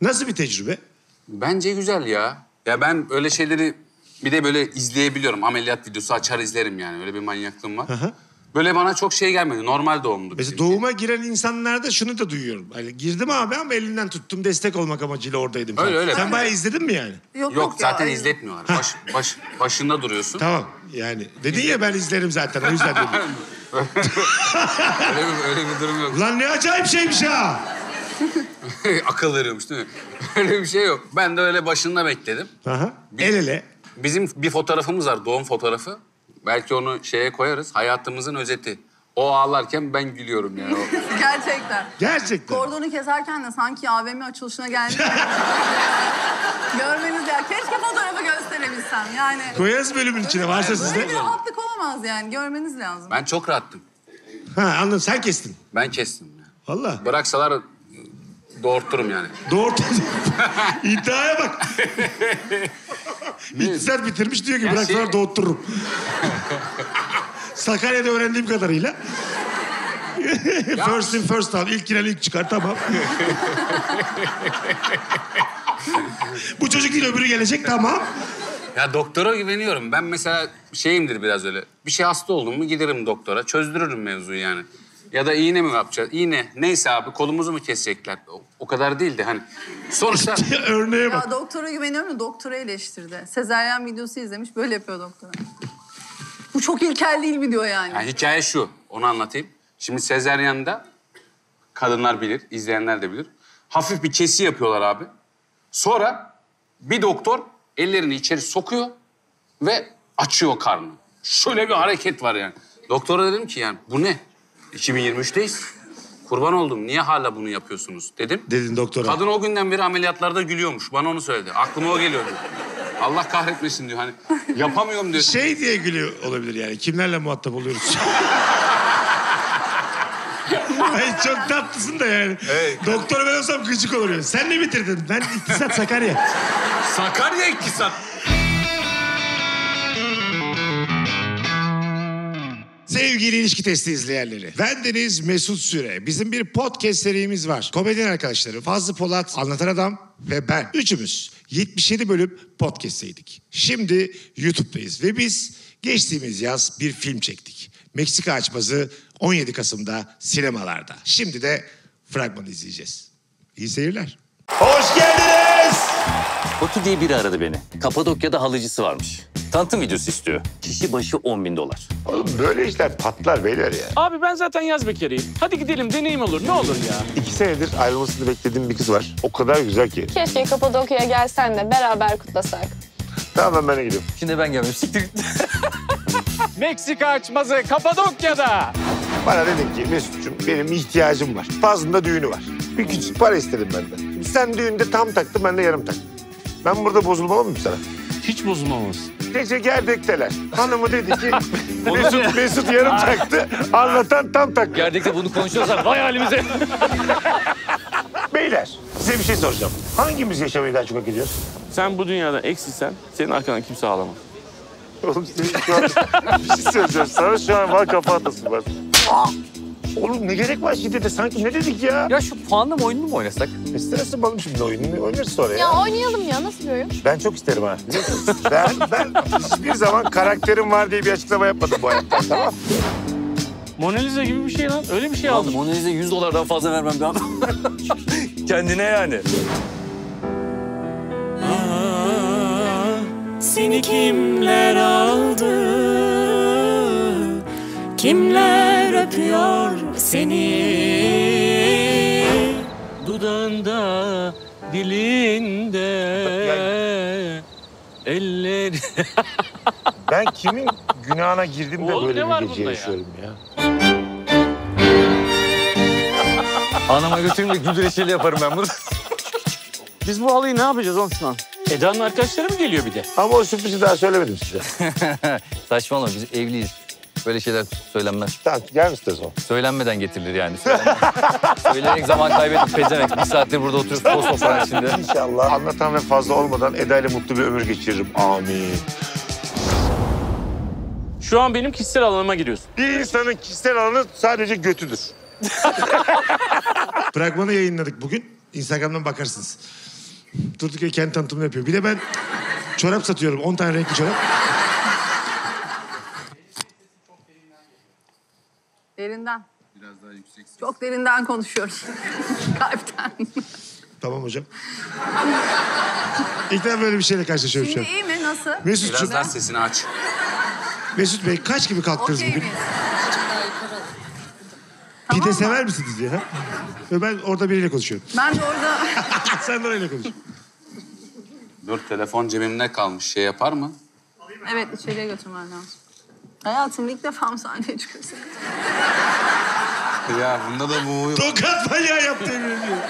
Nasıl bir tecrübe? bence güzel ya. Ya ben öyle şeyleri bir de böyle izleyebiliyorum. Ameliyat videosu açar izlerim yani. Öyle bir manyaklığım var. hı. Böyle bana çok şey gelmedi. Normal doğumdu. Mesela bizimki. doğuma giren insanlarda şunu da duyuyorum. Hani girdim abi ama elinden tuttum destek olmak amacıyla oradaydım. falan. Öyle, öyle. Sen bayağı izledin mi yani? Yok, Yok ya, zaten öyle. izletmiyorlar. Baş, baş, başında duruyorsun. Tamam yani. Dedin ya ben izlerim zaten o yüzden dedim. öyle, bir, öyle bir durum yok. Ulan ne acayip şeymiş ha. Akıl veriyormuş değil mi? öyle bir şey yok. Ben de öyle başında bekledim. Aha. El ele. Bizim bir fotoğrafımız var, doğum fotoğrafı. Belki onu şeye koyarız. Hayatımızın özeti. O ağlarken ben gülüyorum yani. O- Gerçekten. Gerçekten. Kordonu keserken de sanki AVM açılışına geldi. Görmeniz ya. Keşke fotoğrafı gösterebilsem yani. Koyarız bölümün içine varsa Böyle sizde. bir rahatlık olamaz yani. Görmeniz lazım. Ben çok rahattım. Ha anladım sen kestin. Ben kestim. Valla. Bıraksalar doğurturum yani. Doğru. İddiaya bak. İktisat bitirmiş diyor ki Ya bıraksalar şey- doğuttururum. Sakarya'da öğrendiğim kadarıyla. first in first out. İlk giren ilk çıkar tamam. Bu çocuk değil öbürü gelecek tamam. Ya doktora güveniyorum. Ben mesela şeyimdir biraz öyle. Bir şey hasta oldum mu giderim doktora. Çözdürürüm mevzuyu yani. Ya da iğne mi yapacağız? İğne. Neyse abi kolumuzu mu kesecekler? O, o kadar değil de hani. Sonuçta Örneğe bak. Ya doktora güveniyorum da doktora eleştirdi. Sezeryen videosu izlemiş böyle yapıyor doktora. Bu çok ilkel değil mi diyor yani. yani hikaye şu. Onu anlatayım. Şimdi sezeryan'da kadınlar bilir, izleyenler de bilir. Hafif bir kesi yapıyorlar abi. Sonra bir doktor ellerini içeri sokuyor ve açıyor karnını. Şöyle bir hareket var yani. Doktora dedim ki yani bu ne? 2023'teyiz. Kurban oldum. Niye hala bunu yapıyorsunuz dedim. Dedin doktora. Kadın o günden beri ameliyatlarda gülüyormuş. Bana onu söyledi. Aklıma o geliyordu. Allah kahretmesin diyor. Hani yapamıyorum diyor. Şey diye gülüyor olabilir yani. Kimlerle muhatap oluyoruz? Ay çok tatlısın da yani. Evet. Doktor ben olsam gıcık olurum. Sen ne bitirdin? Ben iktisat Sakarya. Sakarya iktisat. Sevgili ilişki testi izleyenleri. Ben Deniz Mesut Süre. Bizim bir podcast serimiz var. Komedyen arkadaşlarım Fazlı Polat, Anlatan Adam ve ben. Üçümüz 77 bölüm podcast'teydik. Şimdi YouTube'dayız ve biz geçtiğimiz yaz bir film çektik. Meksika açmazı 17 Kasım'da sinemalarda. Şimdi de fragmanı izleyeceğiz. İyi seyirler. Hoş geldiniz. Koki diye biri aradı beni. Kapadokya'da halıcısı varmış. Tanıtım videosu istiyor. Kişi başı 10 bin dolar. Oğlum böyle işler patlar beyler ya. Abi ben zaten yaz bekarıyım. Hadi gidelim deneyim olur ne olur ya. İki senedir ayrılmasını beklediğim bir kız var. O kadar güzel ki. Keşke Kapadokya'ya gelsen de beraber kutlasak. Tamam ben gidiyorum. Şimdi ben gelmiyorum. Siktir git. Meksika açmazı Kapadokya'da. Bana dedin ki Mesut'cum benim ihtiyacım var. Fazlında düğünü var. Bir küçük para istedim benden. Sen düğünde tam taktın ben de yarım taktım. Ben burada bozulmalı mıyım sana? Hiç bozulmamız. Gece gerdekteler. Hanımı dedi ki Mesut, Mesut yarım taktı. Anlatan tam taktı. Gerdekte bunu konuşuyorsak vay halimize. Beyler size bir şey soracağım. Hangimiz yaşamayı daha çok hak ediyoruz? Sen bu dünyada eksisen senin arkandan kimse ağlamaz. Oğlum senin şu an bir şey söyleyeceğim. Sana şu an var kafa atasın var. Oğlum ne gerek var şiddete? Sanki ne dedik ya? ya şu puanlama oyununu mu oynasak? İstersin balım şimdi oyununu. Oynarız sonra ya. Ya oynayalım ya nasıl bir oyun? Ben çok isterim ha. ben, ben hiçbir zaman karakterim var diye bir açıklama yapmadım bu hayatta. Tamam. Mona Lisa gibi bir şey lan. Öyle bir şey Aldım. Mona Lisa 100 dolardan fazla vermem adam. Kendine yani. Seni kimler aldı? Kimler öpüyor seni? Dudağında, dilinde, elleri... Ben kimin günahına girdim de Oğlum, böyle ne var bir gece bunda ya? yaşıyorum ya. Anama götüreyim de gül reçeli yaparım ben bunu. Biz bu halıyı ne yapacağız oğlum şu an? Eda'nın arkadaşları mı geliyor bir de? Ama o sürprizi daha söylemedim size. Saçmalama biz evliyiz. Böyle şeyler söylenmez. Tamam gel misin o zaman? Söylenmeden getirilir yani. Söylenmez. Söyleyerek zaman kaybedip pezemek. Bir saattir burada oturup toz toprağın içinde. İnşallah anlatan ve fazla olmadan Eda ile mutlu bir ömür geçiririm. Amin. Şu an benim kişisel alanıma giriyorsun. Bir insanın kişisel alanı sadece götüdür. Fragmanı yayınladık bugün. Instagram'dan bakarsınız. Durduk yere kendi tanıtımını yapıyor. Bir de ben çorap satıyorum. 10 tane renkli çorap. Derinden. Biraz daha yüksek. Çok derinden konuşuyoruz. Kalpten. Tamam hocam. İlk defa böyle bir şeyle karşılaşıyorum şu Şimdi an. iyi mi? Nasıl? Mesut'cum, Biraz daha sesini aç. Mesut Bey kaç gibi kalktınız Okey bugün? miyiz? Pide Tamam sever misiniz diye. Ha? Ve ben orada biriyle konuşuyorum. Ben de orada... Sen de orayla konuş. Dur telefon cebimde kalmış. Şey yapar mı? evet içeriye götürmen lazım. Hayatımda ilk defa mı sahneye çıkıyorsun? Ya bunda da bu huyu. Tokat manyağı yaptı emin ediyorum.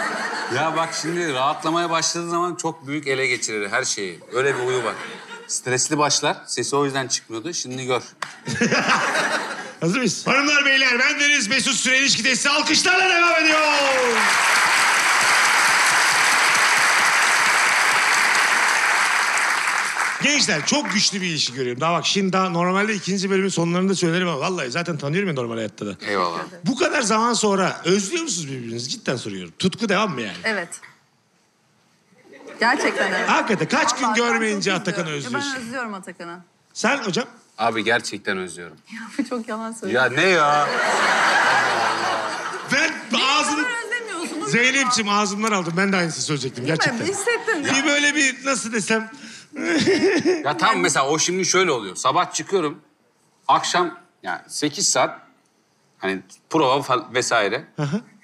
Ya bak şimdi rahatlamaya başladığı zaman çok büyük ele geçirir her şeyi. Öyle bir huyu var. Stresli başlar. Sesi o yüzden çıkmıyordu. Şimdi gör. Hazır mıyız? Hanımlar beyler ben Deniz Mesut Süre ilişki testi alkışlarla devam ediyor. Gençler çok güçlü bir ilişki görüyorum. Daha bak şimdi daha normalde ikinci bölümün sonlarında söylerim ama vallahi zaten tanıyorum ya normal hayatta da. Eyvallah. Bu kadar zaman sonra özlüyor musunuz birbirinizi? Cidden soruyorum. Tutku devam mı yani? Evet. Gerçekten evet. Hakikaten kaç gün Vallahi ben görmeyince çok Atakan'ı özlüyorum. özlüyorsun? Ben özlüyorum Atakan'ı. Sen hocam? Abi gerçekten özlüyorum. çok yalan söylüyor. Ya ne ya? Ben ağzım... kadar özlemiyorsunuz? Zeynep'ciğim ağzımdan aldım. Ben de aynısını söyleyecektim Değil mi? gerçekten. Hissettim. Bir böyle bir nasıl desem... Ya tam mesela o şimdi şöyle oluyor. Sabah çıkıyorum. Akşam yani 8 saat hani prova fa- vesaire.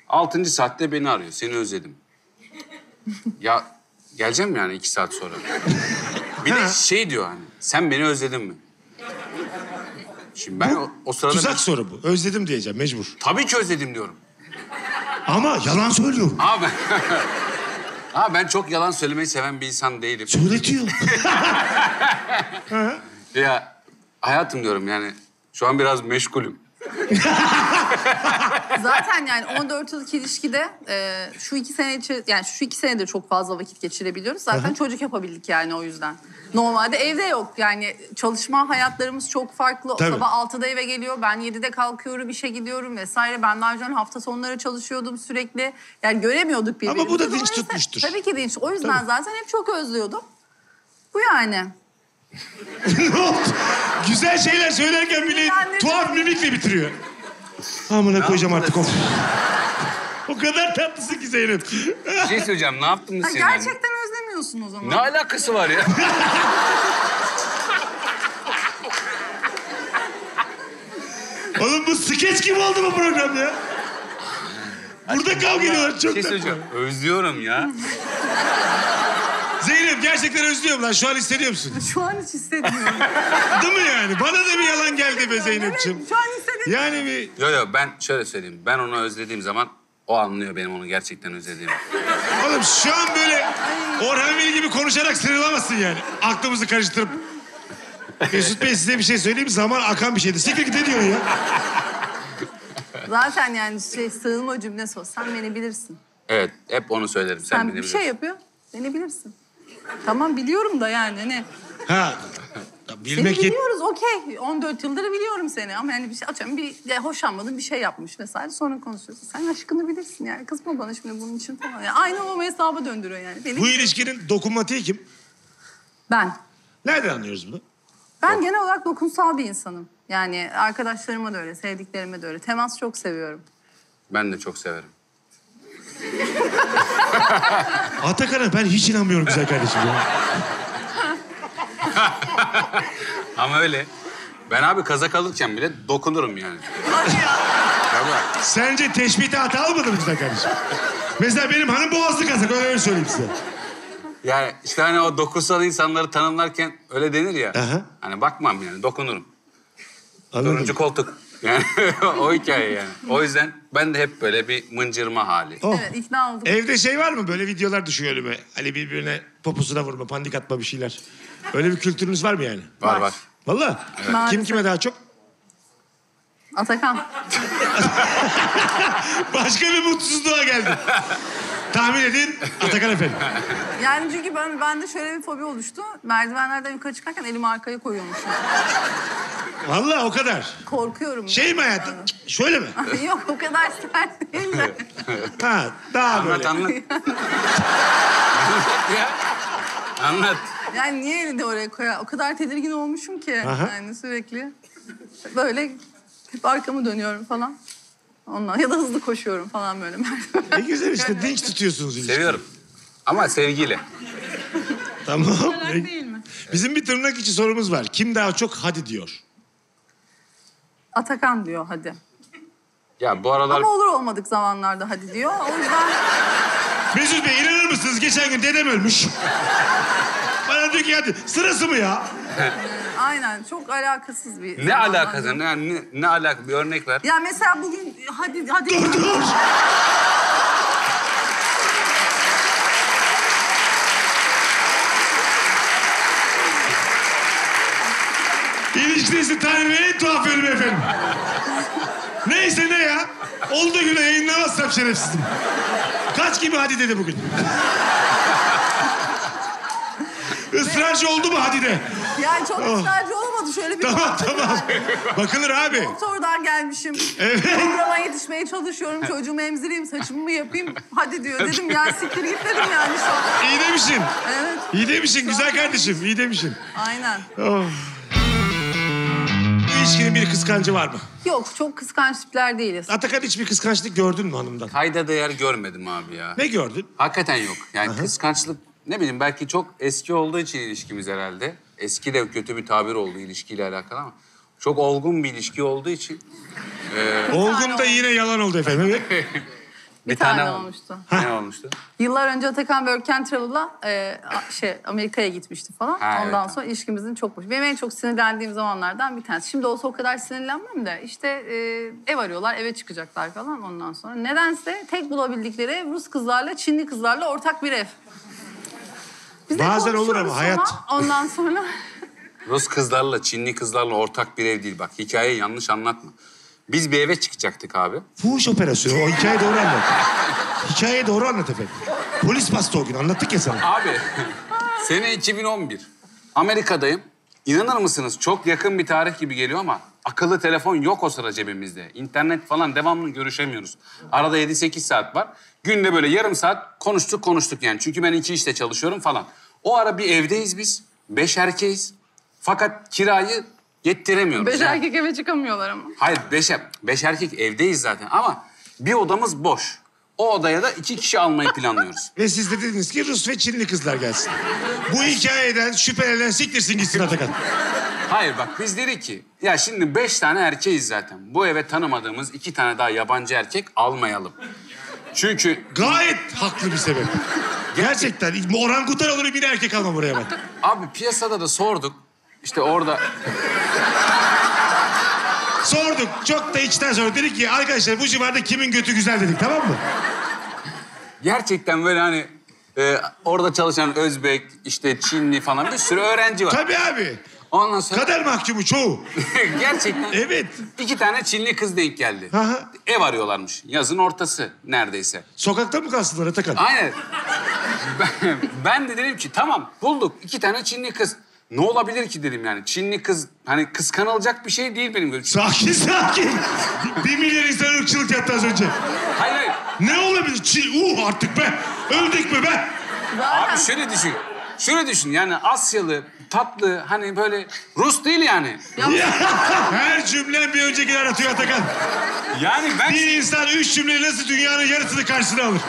Altıncı saatte beni arıyor. Seni özledim. ya geleceğim yani iki saat sonra. Bir de şey diyor hani sen beni özledin mi? Şimdi ben o, o sırada... Tuzak soru bu. Özledim diyeceğim mecbur. Tabii ki özledim diyorum. Ama yalan söylüyor. Abi Abi ben çok yalan söylemeyi seven bir insan değilim. Söyletiyor. Ya hayatım diyorum yani şu an biraz meşgulüm. Zaten yani 14 yıllık ilişkide e, şu iki sene içi, yani şu iki senedir çok fazla vakit geçirebiliyoruz. Zaten çocuk yapabildik yani o yüzden. Normalde evde yok yani çalışma hayatlarımız çok farklı. Tabii. Sabah 6'da eve geliyor, ben 7'de kalkıyorum, işe gidiyorum vesaire. Ben daha önce hafta sonları çalışıyordum sürekli. Yani göremiyorduk birbirimizi. Ama bu da dinç tutmuştur. Tabii ki dinç. O yüzden zaten hep çok özlüyordum. Bu yani. ne oldu? Güzel şeyler söylerken bile Yani- tuhaf mimikle bitiriyor. Amına koyacağım artık o. o kadar tatlısın ki Zeynep. Bir şey söyleyeceğim ne yaptınız Ha, siz yani? gerçekten özlemiyorsun o zaman. Ne alakası var ya? Oğlum bu skeç gibi oldu bu program ya. Burada kavga ediyorlar Bir çok şey da. söyleyeceğim. Özlüyorum ya. Zeynep gerçekten özlüyorum lan. Şu an hissediyor musun? Şu an hiç hissetmiyorum. Değil mi yani? Bana da bir yalan geldi be Zeynep'ciğim. Evet, şu an hissediyorum. Yani bir... Yo yo ben şöyle söyleyeyim. Ben onu özlediğim zaman o anlıyor benim onu gerçekten özlediğimi. Oğlum şu an böyle Orhan Veli gibi konuşarak sıyrılamazsın yani. Aklımızı karıştırıp. Mesut Bey size bir şey söyleyeyim? Zaman akan bir şeydi. Siktir git ne diyorsun ya? Zaten yani şey sığınma cümlesi o. Sen beni bilirsin. Evet hep onu söylerim. Sen, Sen beni bir şey yapıyor. Beni bilirsin. Tamam biliyorum da yani ne? Ha. Seni Bilmek yet... biliyoruz okey. 14 yıldır biliyorum seni ama yani bir şey atıyorum bir ya hoşlanmadığın bir şey yapmış vesaire sonra konuşuyorsun. Sen aşkını bilirsin yani kızma bana şimdi bunun için falan. Yani aynı o hesaba döndürüyor yani. Beni Bu ilişkinin dokunmatiği kim? Ben. Nereden anlıyoruz bunu? Ben genel olarak dokunsal bir insanım. Yani arkadaşlarıma da öyle, sevdiklerime de öyle. Temas çok seviyorum. Ben de çok severim. Atakan'a ben hiç inanmıyorum güzel kardeşim ya. Ama öyle. Ben abi kazak alırken bile dokunurum yani. Tabii. Sence teşbihte hata almadın mı güzel kardeşim? Mesela benim hanım boğazlı kazak öyle söyleyeyim size. Yani işte hani o dokunsal insanları tanımlarken öyle denir ya. Aha. Hani bakmam yani dokunurum. Anladım. Turuncu koltuk. Yani o hikaye yani. O yüzden ben de hep böyle bir mıncırma hali. Oh. Evet ikna oldum. Evde şey var mı? Böyle videolar düşüyor önüme. Hani birbirine poposuna vurma, pandik atma bir şeyler. Öyle bir kültürünüz var mı yani? Var Var. var. Vallahi. Kim Maalesef. kime daha çok? Atakan. Başka bir mutsuzluğa geldim. Tahmin edin Atakan efendim. Yani çünkü ben bende şöyle bir fobi oluştu. Merdivenlerden yukarı çıkarken elimi arkaya koyuyormuşum. Vallahi o kadar. Korkuyorum. Şey mi hayatım? Şöyle mi? Yok o kadar sert değil de. Ha daha böyle. Anlat anlat. anlat ya. Anlat. Yani niye elini oraya koyar? O kadar tedirgin olmuşum ki. Aha. Yani sürekli. Böyle hep arkamı dönüyorum falan. Ondan ya da hızlı koşuyorum falan böyle merdiven. Ne güzel işte dinç tutuyorsunuz ilişkiyi. Seviyorum. Ama sevgiyle. Tamam. Olarak değil mi? Bizim bir tırnak içi sorumuz var. Kim daha çok hadi diyor? Atakan diyor hadi. Ya bu aralar Ama olur olmadık zamanlarda hadi diyor. O yüzden Mesut Bey inanır mısınız? Geçen gün dedem ölmüş. Bana diyor ki hadi sırası mı ya? aynen çok alakasız bir ne zamanlar. alakası? Ne, ne, ne alaka? Bir örnek ver. Ya mesela bugün hadi hadi. Dur dur. İlişkisi tarihin en tuhaf bölümü efendim. Neyse ne ya? Oldu güne yayınlamazsam şerefsizim. Kaç gibi hadi dedi bugün. Israrcı oldu mu hadi de. Yani çok Oh. ısrarcı olmadı olmadı şöyle bir Tamam baktım tamam. yani. Bakılır abi. Doktordan gelmişim. Evet. Programa yetişmeye çalışıyorum. Çocuğumu emzireyim, saçımı mı yapayım? Hadi diyor. Dedim ya siktir git dedim yani şu an. İyi demişsin. Evet. İyi demişsin güzel kardeşim. iyi demişsin. Aynen. Of. Bu ilişkinin bir kıskancı var mı? Yok çok kıskanç tipler değiliz. Atakan hiçbir kıskançlık gördün mü hanımdan? Kayda değer görmedim abi ya. Ne gördün? Hakikaten yok. Yani kıskançlık ne bileyim belki çok eski olduğu için ilişkimiz herhalde. Eski de kötü bir tabir oldu ilişkiyle alakalı ama çok olgun bir ilişki olduğu için Olgun da yine yalan oldu efendim. Evet. Bir, tane, olmuştu. Ne olmuştu? Yıllar önce Atakan and Travel'la e, a- şey Amerika'ya gitmişti falan. Ha, Ondan evet. sonra ilişkimizin çok. Benim en çok sinirlendiğim zamanlardan bir tanesi. Şimdi olsa o kadar sinirlenmem de işte e, ev arıyorlar, eve çıkacaklar falan ondan sonra. Nedense tek bulabildikleri Rus kızlarla, Çinli kızlarla ortak bir ev. Biz de Bazen olur konuşuyoruz ama hayat. Ondan sonra Rus kızlarla, Çinli kızlarla ortak bir ev değil. Bak hikayeyi yanlış anlatma. Biz bir eve çıkacaktık abi. Fuhuş operasyonu. O hikayeyi doğru anlat. Hikayeyi doğru anlat efendim. Polis bastı o gün. Anlattık ya sana. Abi sene 2011. Amerika'dayım. İnanır mısınız çok yakın bir tarih gibi geliyor ama akıllı telefon yok o sıra cebimizde. İnternet falan devamlı görüşemiyoruz. Arada 7-8 saat var. Günde böyle yarım saat konuştuk konuştuk yani. Çünkü ben iki işte çalışıyorum falan. O ara bir evdeyiz biz. Beş erkeğiz. Fakat kirayı yettiremiyoruz. beş Yani- erkek eve çıkamıyorlar ama. Hayır beş, beş erkek evdeyiz zaten ama bir odamız boş. O odaya da iki kişi almayı planlıyoruz. Ve siz de dediniz ki Rus ve Çinli kızlar gelsin. Bu hikayeden şüphelenen siktirsin gitsin Atakan. Hayır bak biz dedik ki ya şimdi beş tane erkeğiz zaten. Bu eve tanımadığımız iki tane daha yabancı erkek almayalım. Çünkü Gayet haklı bir sebep. Gerçekten orangutan olur bir erkek almam buraya ben. abi piyasada da sorduk. İşte orada Sorduk. Çok da içten sonra dedik ki arkadaşlar bu civarda kimin götü güzel dedik tamam mı? gerçekten böyle hani e, orada çalışan Özbek, işte Çinli falan bir sürü öğrenci var. Tabii abi. Ondan sonra Kader mahkumu çoğu. gerçekten Evet. iki tane Çinli kız denk geldi. Hı. Ev arıyorlarmış. Yazın ortası neredeyse. Sokakta mı kalsınlar Atakan? Aynen. Ben, ben de dedim ki tamam bulduk iki tane Çinli kız. Ne olabilir ki dedim yani. Çinli kız hani kıskanılacak bir şey değil benim gözüm. Sakin sakin. bir milyar insan ırkçılık yaptı az önce. Hayır hayır. Ne olabilir? Çin, uh artık be. Öldük mü be? Abi şöyle düşün. Şöyle düşün yani Asyalı, tatlı hani böyle Rus değil yani. Her cümlen bir öncekini aratıyor Atakan. Yani ben... Bir insan üç cümleyle nasıl dünyanın yarısını karşısına alır?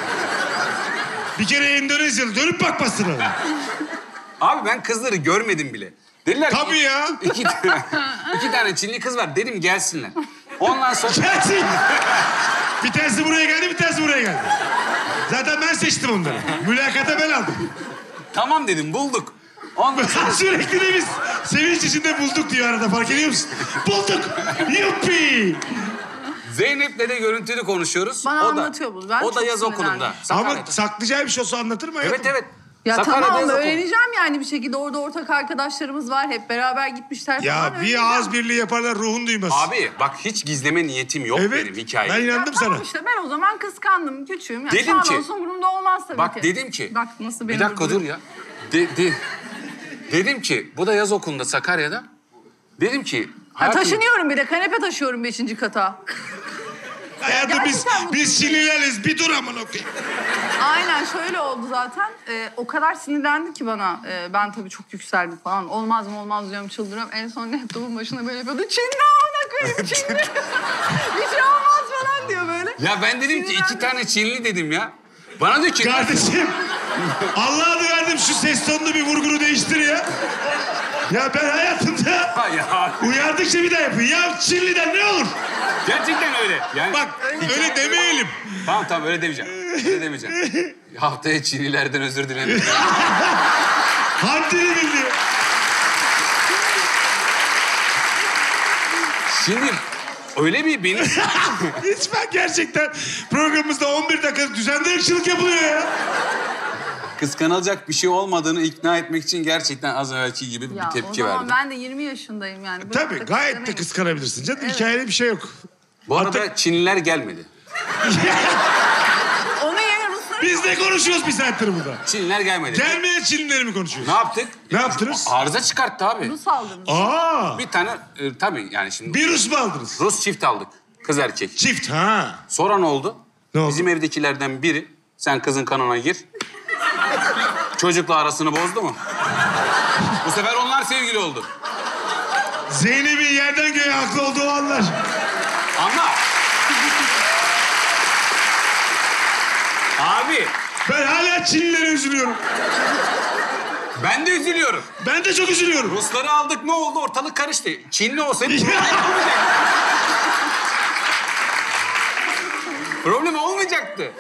Bir kere Endonezyalı dönüp bakmasın ona. Abi ben kızları görmedim bile. Dediler ki, Tabii ya. İki, iki tane Çinli kız var. Dedim gelsinler. Ondan sonra... Gelsin. Bir tanesi buraya geldi, bir tanesi buraya geldi. Zaten ben seçtim onları. Mülakata ben aldım. tamam dedim bulduk. Ondan sonra... Sürekli de biz sevinç içinde bulduk diyor arada fark ediyor musun? Bulduk. Yuppi. Zeynep'le de görüntülü konuşuyoruz. Bana o da, anlatıyor bunu. Ben o da çok yaz sinirlendim. okulunda. Ama Sakarya'da. saklayacağı bir şey olsa anlatır mı hayatım? Evet evet. Ya Sakarya'da tamam yaz okulu. öğreneceğim yani bir şekilde. Orada ortak arkadaşlarımız var. Hep beraber gitmişler falan. Ya öğreneceğim. bir ağız birliği yaparlar ruhun duymaz. Abi bak hiç gizleme niyetim yok evet. benim hikayede. Ben Ya inandım tamam sana. işte ben o zaman kıskandım. Küçüğüm. Yani Dedim ki- olsun umurumda olmaz tabii Bak ki. dedim ki... Bak nasıl beni Bir dakika dur ya. De, de- dedim ki bu da yaz okulunda Sakarya'da. Dedim ki... Ha, hayatım- taşınıyorum bir de. Kanepe taşıyorum beşinci kata. Hayatım biz, gerçekten biz Çinlileriz. Bir dur aman okuyayım. Aynen şöyle oldu zaten. Ee, o kadar sinirlendi ki bana. Ee, ben tabii çok yükseldim falan. Olmaz mı olmaz diyorum çıldırıyorum. En son laptopun başına böyle yapıyordu. Çinli amına koyayım Çinli. bir şey olmaz falan diyor böyle. Ya ben dedim ki iki Sinirlendim. tane Çinli dedim ya. Bana diyor ki... Kardeşim. Allah'a adı verdim şu ses tonunu bir vurgunu değiştir ya. Ya ben hayatımda Ha ya uyardıkça bir daha yapın. Ya Çinli'den ne olur? gerçekten öyle. Yani... Bak öyle demeyelim. Tamam tamam öyle demeyeceğim. Öyle demeyeceğim. Haftaya Çinlilerden özür dilerim. Haddini bildi. Şimdi öyle bir beni... Lütfen gerçekten programımızda 11 dakika düzenli ırkçılık yapılıyor ya. Kıskanılacak bir şey olmadığını ikna etmek için gerçekten az evvelki gibi Ya bir tepki o zaman verdim. ben de 20 yaşındayım yani. Böyle Tabii gayet de kıskanabilirsin canım. Evet. Hikayede bir şey yok. Bu arada Çinliler gelmedi. Biz ne konuşuyoruz bir saattir burada? Çinliler gelmedi. Gelmeyen Çinlileri mi konuşuyoruz? Ne yaptık? Ne yaptınız? Arıza çıkarttı abi. Rus aldınız. Aa, Bir tane e, tabii yani şimdi bir Rus mu aldınız? Rus çift aldık. Kız erkek. Çift ha. Sonra ne oldu? Ne oldu? Bizim evdekilerden biri sen kızın kanına gir. Çocukla arasını bozdu mu? Bu sefer onlar sevgili oldu. Zeynep'in yerden göğe haklı olduğu anlar. Abi Ben hala Çinlilere üzülüyorum. ben de üzülüyorum. Ben de çok üzülüyorum. Rusları aldık ne oldu? Ortalık karıştı. Çinli olsaydı problem olmayacaktı. problem olmayacaktı.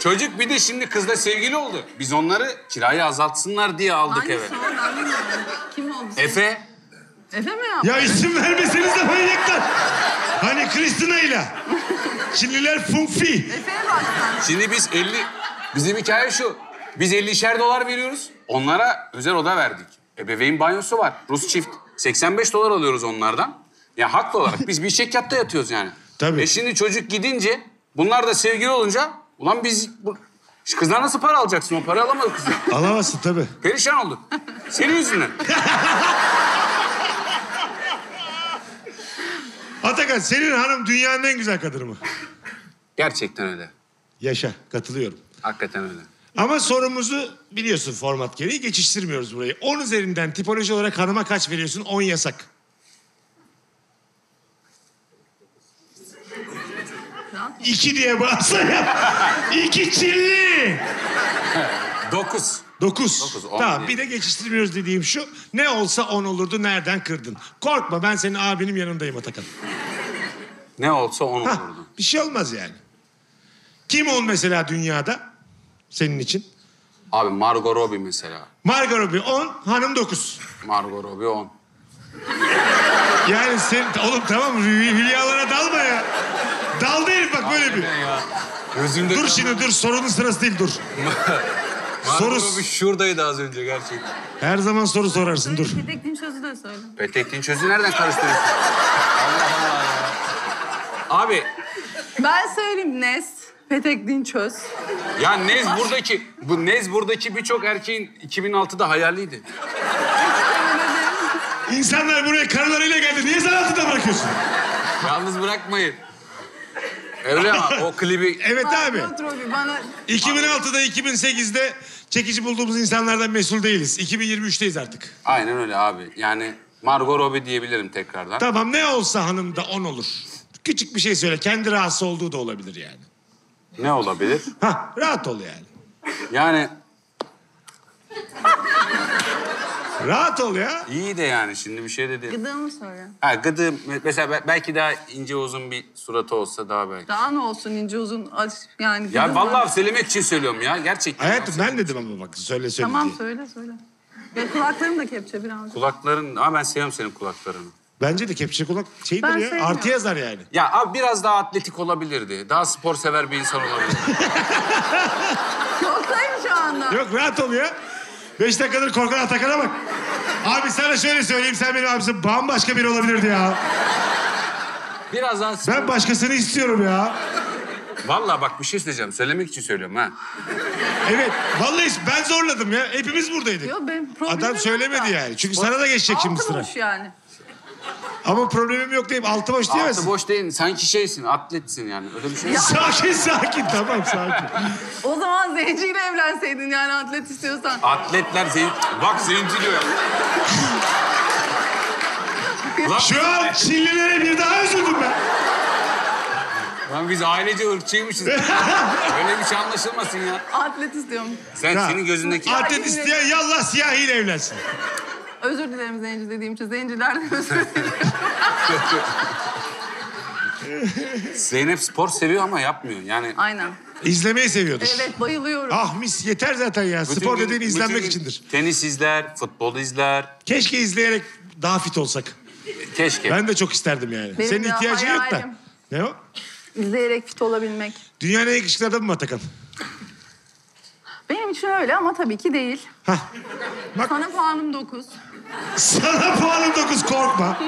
Çocuk bir de şimdi kızla sevgili oldu. Biz onları kirayı azaltsınlar diye aldık eve. Hangisi o? Ben bilmiyorum. Kim oldu? Efe. Efe mi yaptı? Ya isim vermeseniz de manyaklar. Hani Kristina ile. Çinliler Fung Fi. Efe'ye bak sen. Şimdi biz 50... Bizim hikaye şu. Biz 50'şer dolar veriyoruz. Onlara özel oda verdik. Ebeveyn banyosu var. Rus çift. 85 dolar alıyoruz onlardan. Ya haklı olarak biz bir şirkette yatıyoruz yani. Tabii. E şimdi çocuk gidince bunlar da sevgili olunca ulan biz bu, şu kızdan nasıl para alacaksın? O parayı alamadık kızdan. Alamazsın tabii. Perişan olduk. Senin yüzünden. Atakan senin hanım dünyanın en güzel kadını mı? Gerçekten öyle. Yaşa katılıyorum. Hakikaten öyle. Ama sorumuzu biliyorsun format gereği geçiştirmiyoruz burayı. 10 üzerinden tipoloji olarak hanıma kaç veriyorsun? 10 yasak. İki diye bağırsa yap. İki çilli. Dokuz. Dokuz. Dokuz, on tamam bir de geçiştirmiyoruz dediğim şu. Ne olsa on olurdu nereden kırdın? Korkma ben senin abinin yanındayım Atakan. Ne olsa on Hah, olurdu. bir şey olmaz yani. Kim on mesela dünyada senin için? Abi Margot Robbie mesela. Margot Robbie 10, hanım 9. Margot Robbie on. Yani sen oğlum tamam hü- hülyalara dalma ya. Daldı herif bak böyle bir. ya? Gözümde Dur şimdi dur sorunun sırası değil dur. Soru- Robbie şuradaydı az önce gerçekten. Her zaman soru sorarsın dur. Petekliğin sözü de söyle. Petekliğin çözü nereden karıştırıyorsun? Allah Allah ya. Abi Ben söyleyeyim Nes. Petekliğin çöz. ya Nez buradaki, bu Nez buradaki birçok erkeğin 2006'da hayaliydi. İnsanlar buraya karılarıyla geldi. Niye sen altında bırakıyorsun? Yalnız bırakmayın. Öyle ama o klibi... Evet abi. Robbie bana 2006'da 2008'de çekici bulduğumuz insanlardan mesul değiliz. 2023'teyiz artık. Aynen öyle abi. Yani Margot Robbie diyebilirim tekrardan. Tamam ne olsa hanımda 10 olur. Küçük bir şey söyle. Kendi rahatsız olduğu da olabilir yani. Ne olabilir? Hah rahat ol yani. Yani Rahat ol ya. iyi de yani şimdi bir şey de değil. gıdığımı söyle. Ha gıdı mesela be- belki daha ince uzun bir suratı olsa daha belki. Daha ne olsun ince uzun aç yani. Ya gıdığım- vallahi söylemek için söylüyorum ya gerçekten. Hayatım ben dedim ama bak söyle söyle Tamam diye. söyle söyle. Ve kulaklarım da kepçe birazcık. Kulakların ama ben seviyorum senin kulaklarını. Bence de kepçe kulak şeydir Ben ya. sevmiyorum. Artı yazar yani. Ya abi biraz daha atletik olabilirdi. Daha spor sever bir insan olabilirdi. Yoktayım şu anda. Yok rahat ol ya. Beş dakikadır korkan Atakan'a bak. Abi sana şöyle söyleyeyim sen benim abimsin bambaşka biri olabilirdi ya. biraz daha spor... Ben başkasını istiyorum ya. Vallahi bak bir şey söyleyeceğim. Söylemek için söylüyorum ha. Evet vallahi ben zorladım ya. Hepimiz buradaydık. Yok benim problemim Adam yok söylemedi yani. Çünkü sana da geçecek şimdi Altı sıra. boş yani. Ama problemim yok deyip altı boş Altı diyemezsin. boş değil. Sanki şeysin, atletsin yani. Öyle bir şey yok. Sakin sakin tamam sakin. O zaman zenciyle evlenseydin yani atlet istiyorsan. Atletler zen... Bak zenci diyor ya. Lan, Şu an Çinlilere bir daha üzüldüm ben. lan biz ailece ırkçıymışız. Öyle bir şey anlaşılmasın ya. Atlet istiyorum. Sen Ha. senin gözündeki... Atlet isteyen yallah siyahiyle evlensin. Özür dilerim zenci dediğim için. Zencilerden özür dilerim. Zeynep spor seviyor ama yapmıyor. Yani Aynen. İzlemeyi seviyordur. Evet bayılıyorum. Ah mis yeter zaten ya. bütün Spor gün- dediğin bütün izlenmek gün içindir. Tenis izler, futbol izler. Keşke izleyerek daha fit olsak. Keşke. Ben de çok isterdim yani. Benim Senin de ihtiyacın yok da. hayalim. Ne o? İzleyerek fit olabilmek. Dünyanın en yakışıklı adamı mı Atakan? Benim için öyle ama tabii ki değil. Hah. Bak Sana puanım 9. sana puanım dokuz korkma.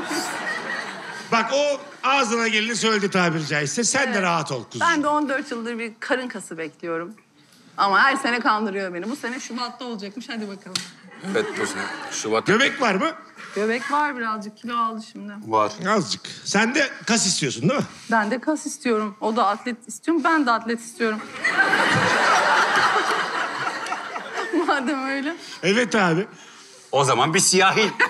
Bak o ağzına geleni söyledi tabiri caizse. Sen de rahat ol kuzum. Ben de 14 yıldır bir karın kası bekliyorum. Ama her sene kandırıyor beni. Bu sene Şubat'ta olacakmış. Hadi bakalım. Evet bu sene. Şubat Göbek var mı? Göbek var birazcık. Kilo aldı şimdi. var. Azıcık. Sen de kas istiyorsun değil mi? Ben de kas istiyorum. O da atlet istiyorum. Ben de atlet istiyorum. Madem öyle. Evet abi. O zaman bir siyahi.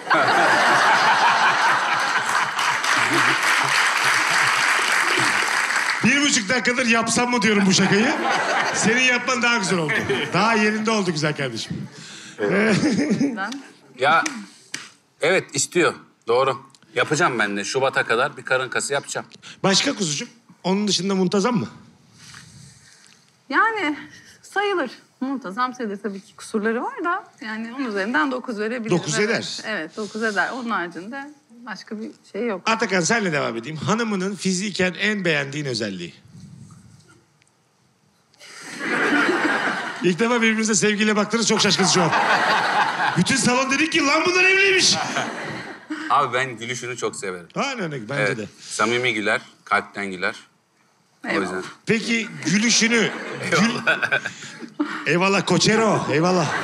Bir buçuk dakikadır yapsam mı diyorum bu şakayı. Senin yapman daha güzel oldu. Daha yerinde oldu güzel kardeşim. Ben ya evet istiyor. Doğru. Yapacağım ben de. Şubat'a kadar bir karın kası yapacağım. Başka kuzucuğum? Onun dışında muntazam mı? Yani sayılır. Muntazam sayılır tabii ki kusurları var da yani onun üzerinden 9 verebilirim. Dokuz evet. eder. Evet 9 eder. Onun haricinde başka bir şey yok. Atakan senle devam edeyim. Hanımının fiziken en beğendiğin özelliği. İlk defa birbirinize sevgiyle baktınız çok şaşkınız şu an. Bütün salon dedik ki lan bunlar evliymiş. Abi ben gülüşünü çok severim. Aynen öyle bence Evet. de. Samimi güler, kalpten güler. O Eyvallah. yüzden. Peki gülüşünü... Gül... eyvallah koçero, eyvallah.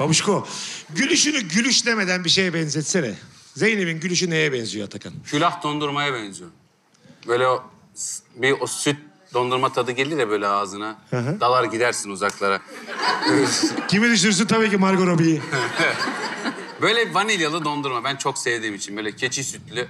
Babuşko. Gülüşünü gülüş demeden bir şeye benzetsene. Zeynep'in gülüşü neye benziyor Atakan? Külah dondurmaya benziyor. Böyle o bir o süt dondurma tadı gelir ya böyle ağzına. hı. Dalar gidersin uzaklara. Kimi düşünürsün tabii ki Margot Robbie'yi. Böyle vanilyalı dondurma. Ben çok sevdiğim için. Böyle keçi sütlü.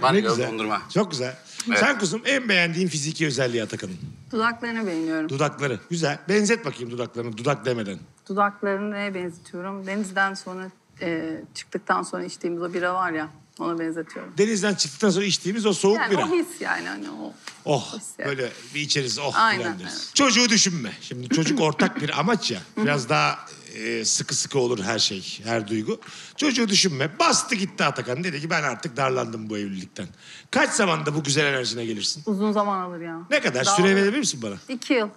Vanilyalı dondurma. Çok güzel. Evet. Sen kuzum en beğendiğin fiziki özelliği Atakan'ın. Dudaklarını beğeniyorum. Dudakları. Güzel. Benzet bakayım dudaklarını dudak demeden. Dudaklarını neye benzetiyorum? Denizden sonra e, çıktıktan sonra içtiğimiz o bira var ya ona benzetiyorum. Denizden çıktıktan sonra içtiğimiz o soğuk Yani bira. o his yani hani o. Oh his yani. böyle bir içeriz oh Aynen, evet. Çocuğu düşünme. Şimdi çocuk ortak bir amaç ya. Biraz daha e, sıkı sıkı olur her şey, her duygu. Çocuğu düşünme. Bastı gitti Atakan. Dedi ki ben artık darlandım bu evlilikten. Kaç zamanda bu güzel enerjine gelirsin? Uzun zaman alır ya. Ne kadar? Daha- Süre verebilir misin bana? İki yıl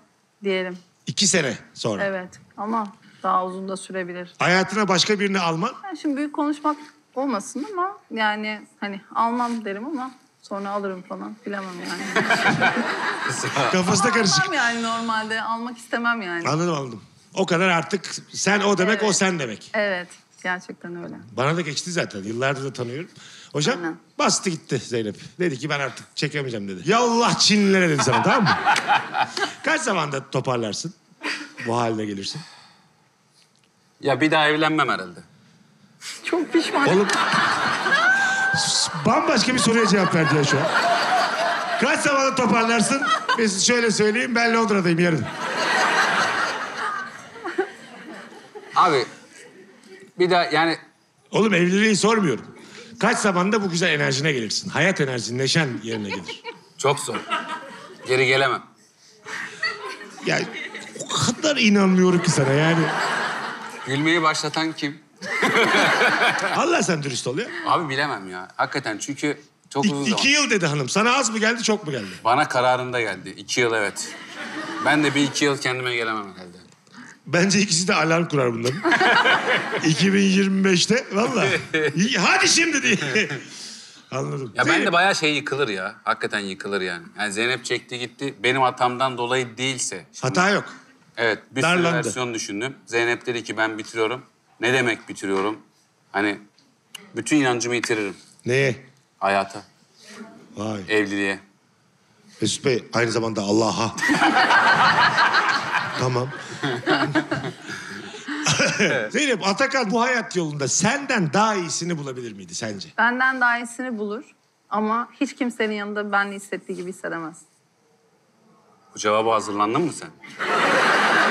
diyelim. İki sene sonra. Evet ama daha uzun da sürebilir. Hayatına başka birini alman Ben şimdi büyük konuşmak olmasın ama yani hani almam derim ama sonra alırım falan bilemem yani. kafasında karışık. almam yani normalde almak istemem yani. Anladım anladım. O kadar artık sen o demek o Evet. sen demek. Evet gerçekten öyle. Bana da geçti zaten. Yıllardır da tanıyorum. Hocam Aynen. bastı gitti Zeynep. Dedi ki ben artık çekemeyeceğim dedi. Ya Allah Çinlilere dedi sana tamam mı? Kaç zamanda toparlarsın? Bu haline gelirsin. Ya bir daha evlenmem herhalde. Çok pişman. Oğlum bambaşka bir soruya cevap verdi ya şu an. Kaç zamanda toparlarsın? Biz şöyle söyleyeyim ben Londra'dayım yarın. Abi bir daha yani Oğlum evliliği sormuyorum. Kaç zamanda bu güzel enerjine gelirsin? Hayat enerjin, neşen yerine gelir. çok zor. Geri gelemem. Ya o kadar inanmıyorum ki sana yani. Gülmeyi başlatan kim? Allah sen dürüst ol ya. Abi bilemem ya. Hakikaten çünkü çok uzun İ- zaman. iki yıl dedi hanım. Sana az mı geldi çok mu geldi? Bana kararında geldi. İki yıl evet. Ben de bir iki yıl kendime gelemem herhalde. Bence ikisi de alarm kurar bunların. 2025'te valla. Hadi şimdi diye. Anladım. Ya ben de bayağı şey yıkılır ya. Hakikaten yıkılır yani. Yani Zeynep çekti gitti. Benim hatamdan dolayı değilse. Şimdi- Hata yok. Evet bir sürü Darlandı. versiyon düşündüm. Zeynep dedi ki ben bitiriyorum. Ne demek bitiriyorum? Hani bütün inancımı yitiririm. Neye? Hayata, Vay. evliliğe. Mesut Bey aynı zamanda Allah'a. tamam. Zeynep Atakan bu hayat yolunda senden daha iyisini bulabilir miydi sence? Benden daha iyisini bulur ama hiç kimsenin yanında benle hissettiği gibi hissedemez. Bu cevaba hazırlandın mı sen?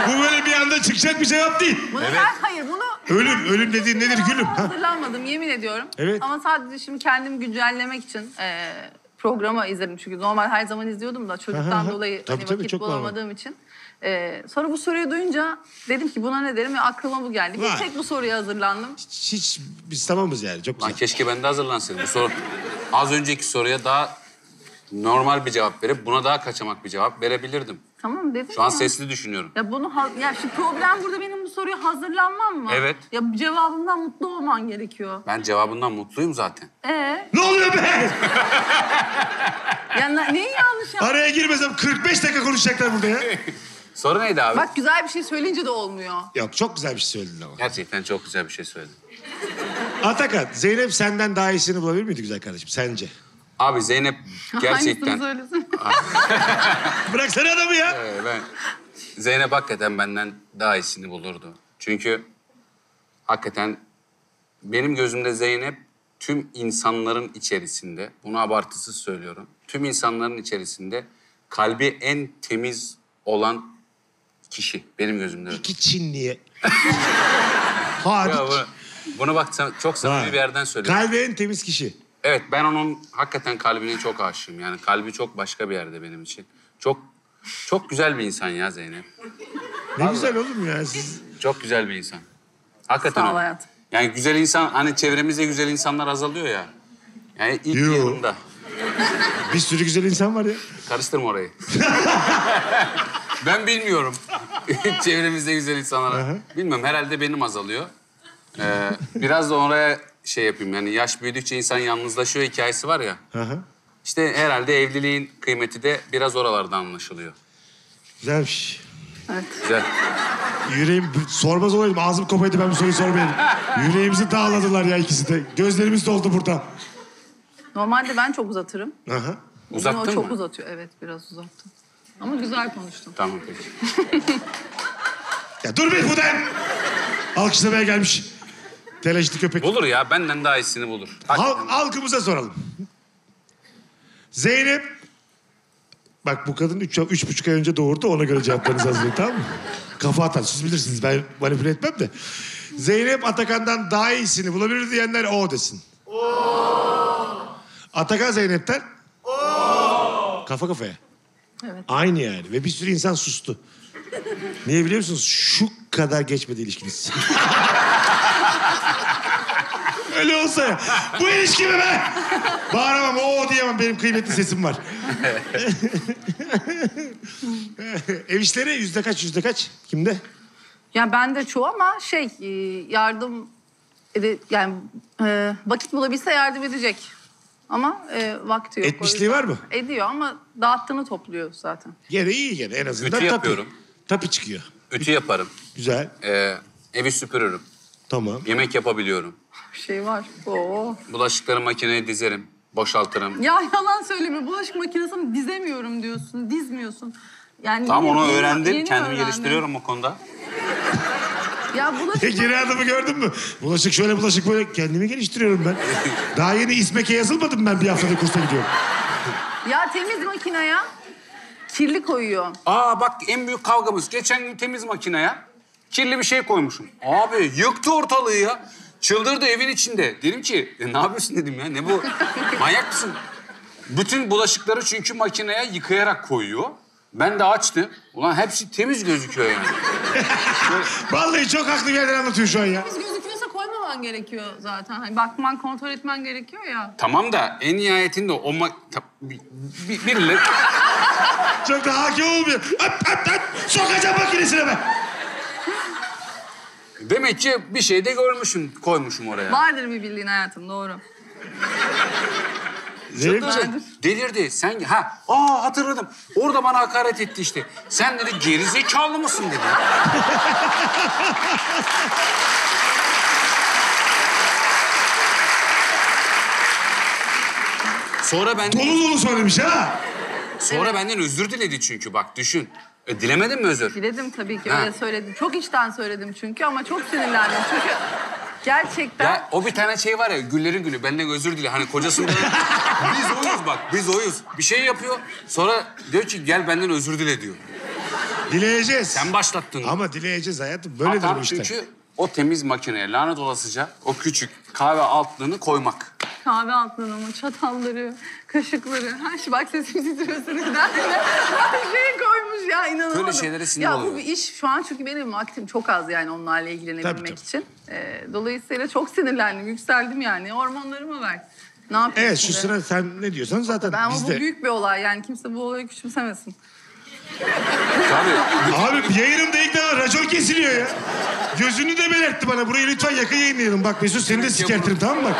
Bu böyle bir anda çıkacak bir cevap değil. Bunu Evet. ben, hayır bunu... Ölüm, ölüm dediğin nedir gülüm? Ha? Hazırlanmadım yemin ediyorum. Evet. Ama sadece şimdi kendimi güncellemek için e, programa izledim. Çünkü normal her zaman izliyordum da çocuktan dolayı Tabii, hani tabii, vakit çok normal. bulamadığım için. E, sonra bu soruyu duyunca dedim ki buna ne derim ve aklıma bu geldi. Vay. Bir tek bu soruya hazırlandım. Hiç, hiç biz tamamız yani çok Lan güzel. keşke ben de hazırlansaydım. Bu soru... Az önceki soruya daha normal bir cevap verip buna daha kaçamak bir cevap verebilirdim. Tamam dedim Şu an ya. sesli düşünüyorum. Ya bunu ha- ya şu problem burada benim bu soruya hazırlanmam mı? Evet. Ya cevabından mutlu olman gerekiyor. Ben cevabından mutluyum zaten. Ee, Ne oluyor be? ya ne- neyi yanlış yaptım? Araya girmesem 45 dakika konuşacaklar burada ya. Soru neydi abi? Bak güzel bir şey söyleyince de olmuyor. Yok çok güzel bir şey söyledin ama. Gerçekten çok güzel bir şey söyledin. Atakan, Zeynep senden daha iyisini bulabilir miydi güzel kardeşim sence? Abi Zeynep gerçekten... söylesin. Bıraksana adamı ya. Ee, ben Zeynep hakikaten benden daha iyisini bulurdu. Çünkü hakikaten benim gözümde Zeynep tüm insanların içerisinde, bunu abartısız söylüyorum. Tüm insanların içerisinde kalbi en temiz olan kişi benim gözümde. öyle. İki Çinliye. Hadi. Ya bunu, bunu bak sen- çok samimi bir yerden söylüyorum. Kalbi en temiz kişi. Evet ben onun hakikaten kalbine çok aşığım. Yani kalbi çok başka bir yerde benim için. Çok çok güzel bir insan ya Zeynep. Ne güzel oğlum ya. Siz... Çok güzel bir insan. Hakikaten Sağ ol öyle. hayatım. Yani güzel insan, hani çevremizde güzel insanlar azalıyor ya. Yani ilk yanında. Bir sürü güzel insan var ya. Karıştırma orayı. ben bilmiyorum. çevremizde güzel insanlar. Bilmiyorum herhalde benim azalıyor. Ee, biraz da oraya şey yapayım yani yaş büyüdükçe insan yalnızlaşıyor hikayesi var ya. Hı hı. İşte herhalde evliliğin kıymeti de biraz oralarda anlaşılıyor. Güzelmiş. Güzel. Yüreğim sormaz olaydım. Ağzım kopaydı ben bu soruyu sormayayım. Yüreğimizi dağladılar ya ikisi de. Gözlerimiz doldu burada. Normalde ben çok uzatırım. Aha. Uzattın o çok mı? uzatıyor. Evet biraz uzattım. Ama güzel konuştum. Tamam peki. Ya dur bir buradan. Alkışlamaya gelmiş. Telaşlı köpek. Bulur ya benden daha iyisini bulur. Halk, halkımıza soralım. Zeynep. Bak bu kadın üç, üç buçuk ay önce doğurdu. Ona göre cevaplarınızı hazırlayın tamam mı? Kafa atar. Siz bilirsiniz. Ben manipüle etmem de. Zeynep Atakan'dan daha iyisini bulabilir diyenler o desin. Atakan Zeynep'ten. Kafa kafaya. Evet. Aynı yani. Ve bir sürü insan sustu. Niye biliyor musunuz? Şu kadar geçmedi ilişkiniz. Öyle olsa ya. Bu ilişki mi be? Bağıramam, o diyemem. Benim kıymetli sesim var. Ev işleri yüzde kaç, yüzde kaç? Kimde? Ya ben de çoğu ama şey e, yardım ede- yani e, vakit bulabilse yardım edecek. Ama e, vakti yok. Etmişliği var mı? Ediyor ama dağıttığını topluyor zaten. Gene iyi gene. En azından Ütü yapıyorum. Tapu çıkıyor. Ütü yaparım. Güzel. Ee, evi süpürürüm. Tamam. Yemek yapabiliyorum. Bir şey var. Oo. Bulaşıkları makineye dizerim. Boşaltırım. Ya yalan söyleme. Bulaşık makinesini dizemiyorum diyorsun. Dizmiyorsun. Yani Tam yeni- onu öğrendim. yeni Kendimi öğrendim. geliştiriyorum o konuda. Ya bulaşık Geri adamı gördün mü? Bulaşık şöyle bulaşık böyle. Kendimi geliştiriyorum ben. Daha yeni İSMEK'e yazılmadım ben bir haftada kursa gidiyorum. ya temiz makineye kirli koyuyor. Aa bak en büyük kavgamız. Geçen gün temiz makineye kirli bir şey koymuşum. Abi yıktı ortalığı ya. Çıldırdı evin içinde. Dedim ki "E, ne yapıyorsun dedim ya. Ne bu? Manyak mısın? Bütün bulaşıkları çünkü makineye yıkayarak koyuyor. Ben de açtım. Ulan hepsi temiz gözüküyor yani. Vallahi çok haklı bir yerden anlatıyor şu an ya. Temiz gözüküyorsa koymaman gerekiyor zaten. Hani bakman, kontrol etmen gerekiyor ya. Tamam da en nihayetinde o ma- ta- bir, bir- birileri... Çok da hakim olmuyor. Öp öp öp. Sokacağım makinesine ben. Demek ki bir şey de görmüşüm, koymuşum oraya. Vardır bir bildiğin hayatım doğru. Vardır. Delirdi. Sen ha aa hatırladım. Orada bana hakaret etti işte. Sen dedi geri zekalı mısın dedi. Sonra benden Dolu dolu söylemiş ha. sonra benden özür diledi çünkü bak düşün. E, dilemedin mi özür? Diledim tabii ki Ha. öyle söyledim. Çok içten söyledim çünkü ama çok sinirlendim. Çünkü gerçekten... Ya o bir tane şey var ya güllerin gülü benden özür dile. Hani kocasından biz oyuz bak biz oyuz. Bir şey yapıyor sonra diyor ki gel benden özür dile diyor. Dileyeceğiz. Sen başlattın. Ama dileyeceğiz hayatım. Böyledir Hatam bu işler. çünkü o temiz makineye lanet olasıca o küçük kahve altlığını koymak. Kahve altlarımı, çatalları, kaşıkları. Her şey bak sesim titriyor sinirden. Her şeyi koymuş ya inanamadım. Böyle şeylere sinir ya bu oluyorum. bir iş şu an çünkü benim vaktim çok az yani onlarla ilgilenebilmek Tabii, tabii. için. Ee, dolayısıyla çok sinirlendim, yükseldim yani. Hormonlarımı ver. Ne yapayım Evet şu şimdi? sıra sen ne diyorsan zaten Ben biz bu de. büyük bir olay yani kimse bu olayı küçümsemesin. Tabii. Abi yayınımda ilk defa racon kesiliyor ya. Gözünü de belirtti bana. Burayı lütfen yakın yayınlayalım. Bak Mesut seni de sikertirim tamam mı bak.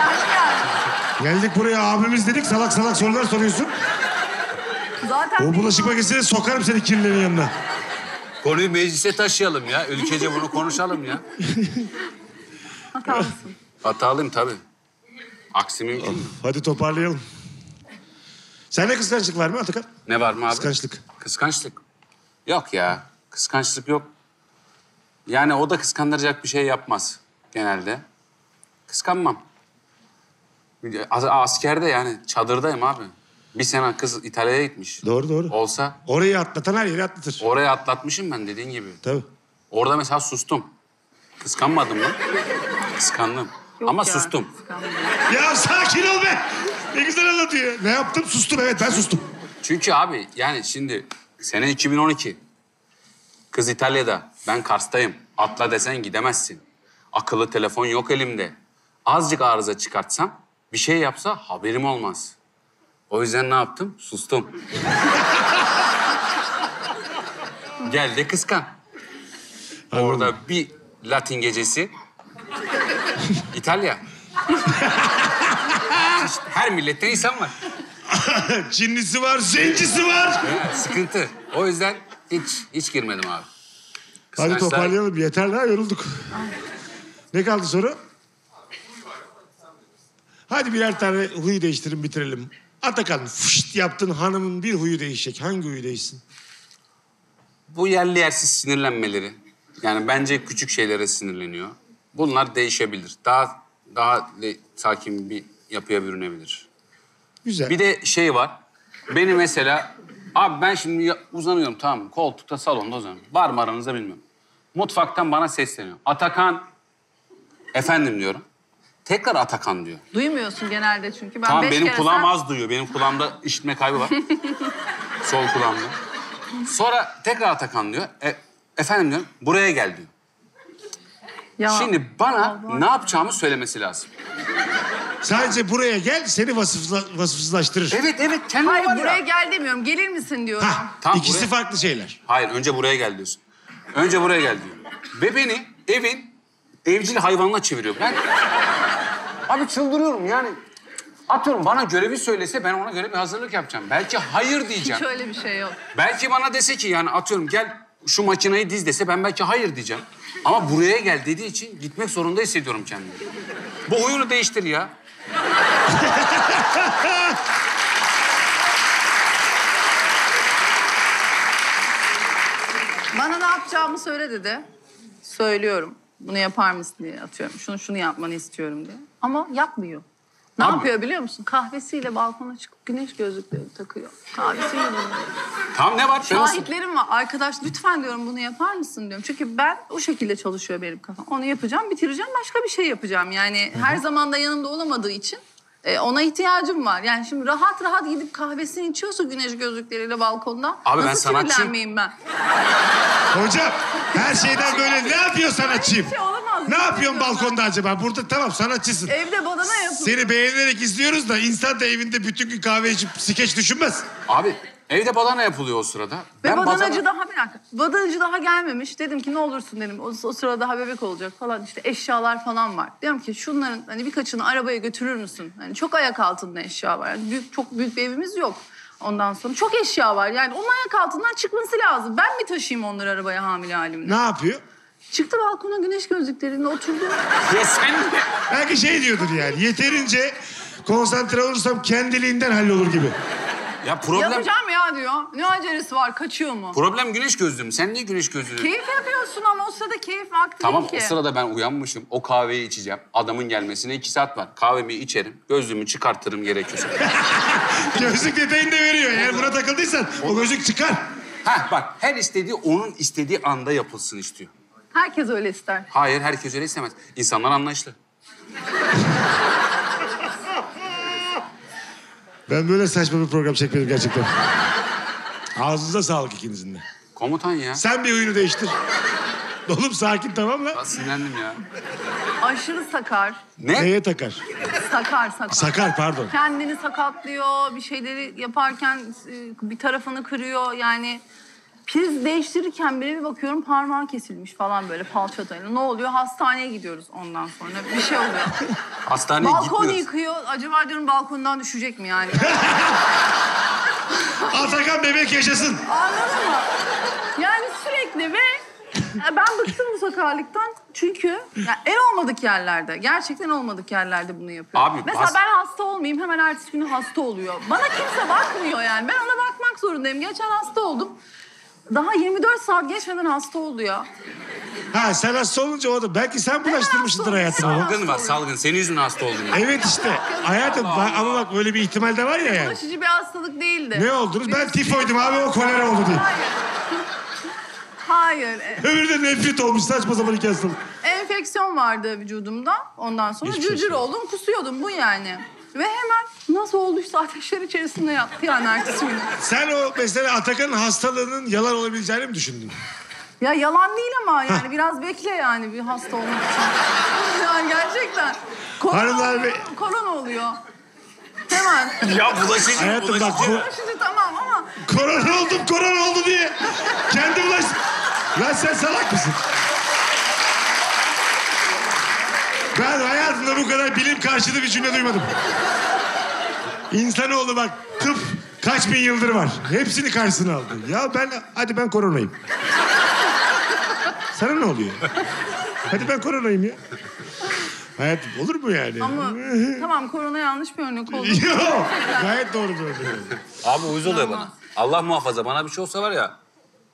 Geldik buraya abimiz dedik salak salak sorular soruyorsun. Zaten O bulaşık makinesine sokarım seni kirlerin yanına. Konuyu meclise taşıyalım ya. Ülkece bunu konuşalım ya. Hatalısın. Hatalıyım tabii. Aksi mümkün mü? Hadi toparlayalım. Sende kıskançlık var mı Atakan? Ne var mı abi? Kıskançlık. Kıskançlık. Yok ya. Kıskançlık yok. Yani o da kıskandıracak bir şey yapmaz genelde. Kıskanmam. As- Askerde yani çadırdayım abi. Bir sene kız İtalya'ya gitmiş. Doğru doğru. Olsa Orayı atlatan her yeri atlatır. oraya atlatmışım ben dediğin gibi. Tabii. Orada mesela sustum. Kıskanmadım mı? Kıskandım. Yok Ama ya, sustum. Ya sakin ol be. Ne güzel anlatıyor. Ne yaptım? Sustum evet ben sustum. Çünkü abi yani şimdi sene 2012. Kız İtalya'da, ben Kars'tayım. Atla desen gidemezsin. Akıllı telefon yok elimde. Azıcık arıza çıkartsam, bir şey yapsa haberim olmaz. O yüzden ne yaptım? Sustum. Gel de kıskan. Orada bir Latin gecesi. İtalya. İşte her milletten insan var. Çinlisi var, zencisi var. Ya, sıkıntı. O yüzden hiç hiç girmedim abi. Hadi Kıskançlar- toparlayalım. Yeter lan yorulduk. Ne kaldı soru? Hadi birer tane huyu değiştirin bitirelim. Atakan fışt yaptın hanımın bir huyu değişecek. Hangi huyu değişsin? Bu yerli yersiz sinirlenmeleri. Yani bence küçük şeylere sinirleniyor. Bunlar değişebilir. Daha daha sakin bir yapıya bürünebilir. Güzel. Bir de şey var. Beni mesela... Abi ben şimdi ya- uzanıyorum tamam mı? Koltukta salonda uzanıyorum. Var mı aranızda bilmiyorum. Mutfaktan bana sesleniyor. Atakan. Efendim diyorum. Tekrar Atakan diyor. Duymuyorsun genelde çünkü. Ben tamam beş benim kere kulağım sen- az duyuyor. Benim kulağımda işitme kaybı var. Sol kulağımda. Sonra tekrar Atakan diyor. E, efendim diyorum. Buraya gel diyor. Ya, Şimdi bana ne yapacağımı söylemesi lazım. Sadece buraya gel seni vasıfla, vasıfsızlaştırır. Evet evet kendi Hayır var buraya ya. gel demiyorum. Gelir misin diyorum. Hah, Tamam, ikisi buraya- farklı şeyler. Hayır önce buraya gel diyorsun. Önce buraya gel diyor. Ve beni evin evcil hayvanına çeviriyor. Ben abi çıldırıyorum yani. Atıyorum bana görevi söylese ben ona göre bir hazırlık yapacağım. Belki hayır diyeceğim. Hiç öyle bir şey yok. Belki bana dese ki yani atıyorum gel şu makineyi diz dese ben belki hayır diyeceğim. Ama buraya gel dediği için gitmek zorunda hissediyorum kendimi. Bu huyunu değiştir ya. Bana ne yapacağımı söyle dedi. Söylüyorum. Bunu yapar mısın diye atıyorum. Şunu şunu yapmanı istiyorum diye. Ama yapmıyor. Ne Abi- yapıyor biliyor musun? Kahvesiyle balkona çıkıp güneş gözlükleri takıyor. Kahvesiyle bunu. Tamam ne var? Ben nasıl- Şahitlerim var. Arkadaş lütfen diyorum bunu yapar mısın diyorum. Çünkü ben o şekilde çalışıyor benim kafam. Onu yapacağım, bitireceğim, başka bir şey yapacağım. Yani her zaman da yanımda olamadığı için e, ona ihtiyacım var. Yani şimdi rahat rahat gidip kahvesini içiyorsa güneş gözlükleriyle balkonda. Abi ben nasıl sanatçıyım. sinirlenmeyeyim ben? Hocam her şeyden böyle ne yapıyor sanatçıyım? şey olamaz. Ne yapıyorsun balkonda acaba? Burada tamam sanatçısın. Evde badana yapın. Seni beğenerek izliyoruz da insan da evinde bütün gün kahve içip skeç düşünmez. Abi evde badana yapılıyor o sırada. Ve Ben badanacı badana- daha bir dakika. Badanacı daha gelmemiş. Dedim ki ne olursun dedim. O, o sırada daha bebek olacak falan. İşte eşyalar falan var. Diyorum ki şunların hani birkaçını arabaya götürür müsün? Hani çok ayak altında eşya var. Yani büyük çok büyük bir evimiz yok. Ondan sonra çok eşya var. Yani onun ayak altından çıkması lazım. Ben mi taşıyayım onları arabaya hamile halimle? Ne yapıyor? Çıktı balkona güneş gözlükleriyle oturdu. Ya sen de- Belki şey diyordur yani yeterince konsantre olursam kendiliğinden hallolur gibi. Ya problem Yapacağım ya diyor. Ne acelesi var kaçıyor mu? problem güneş gözlüğüm. Sen niye güneş gözlüğü? Keyif yapıyorsun ama o sırada keyif vakti Tamam değil o ki. sırada ben uyanmışım. O kahveyi içeceğim. Adamın gelmesine iki saat var. Kahvemi içerim. Gözlüğümü çıkartırım gerekiyorsa. Gözlük detayını da veriyor. Eğer buna takıldıysan o gözlük çıkar. Heh bak her istediği onun istediği anda yapılsın istiyor. Herkes öyle ister. Hayır herkes öyle istemez. İnsanlar anlayışlı. Ben böyle saçma bir program çekmedim gerçekten. Ağzınıza sağlık ikinizin de. Komutan ya. Sen bir oyunu değiştir. Oğlum sakin tamam mı? Ben sinirlendim ya. Aşırı sakar. Ne? Neye takar? Sakar sakar. Sakar pardon. Kendini sakatlıyor, bir şeyleri yaparken e, bir tarafını kırıyor. Yani priz değiştirirken bile bir bakıyorum parmağı kesilmiş falan böyle falçatayla. Ne oluyor? Hastaneye gidiyoruz ondan sonra. Bir şey oluyor. Hastaneye Balkon gitmiyoruz. yıkıyor. Acaba diyorum balkondan düşecek mi yani? Atakan bebek yaşasın. Anladın mı? Yani sürekli ve ben bıktım bu sakarlıktan. Çünkü ya en olmadık yerlerde, gerçekten olmadık yerlerde bunu yapıyor. Abi, Mesela ben hasta olmayayım hemen ertesi günü hasta oluyor. Bana kimse bakmıyor yani. Ben ona bakmak zorundayım. Geçen hasta oldum. Daha 24 saat geçmeden hasta oldu ya. Ha sen hasta olunca o da belki sen bulaştırmışsındır hasta hayatına oldum. Salgın var salgın. Senin yüzünden hasta oldum. ya. Evet işte. Hayatım bak, ama bak böyle bir ihtimal de var ya yani. Bulaşıcı bir hastalık değildi. Ne oldunuz? Ben tifoydum abi o kolera oldu diye. Hayır. Hayır. e, Öbürü de nefret olmuş saçma sapan iki hastalık. Enfeksiyon vardı vücudumda. Ondan sonra Geçmiş cırcır olsun. oldum, kusuyordum bu yani. Ve hemen nasıl olduysa ateşler içerisinde yattı yani ertesi gün. Sen o mesela Atakan'ın hastalığının yalan olabileceğini mi düşündün? Ya yalan değil ama yani biraz bekle yani bir hasta olmak için. yani gerçekten. Korona Hanımlar oluyor, ve- korona oluyor. Hemen. Ya bulaşıcı Hayatım bak bu Bulaşıcı tamam ama korona oldum korona oldu diye. Kendi bulaş... Lan sen salak mısın? Ben hayatımda bu kadar bilim karşıtı bir cümle duymadım. İnsanoğlu bak tıp kaç bin yıldır var. Hepsini karşısına aldı. Ya ben hadi ben koronayım. Sana ne oluyor? Hadi ben koronayım ya. Hayatım olur mu yani? ama tamam korona yanlış bir örnek oldu. Yok. Gayet doğru doğru. Abi uyuz oluyor bana. Allah muhafaza bana bir şey olsa var ya.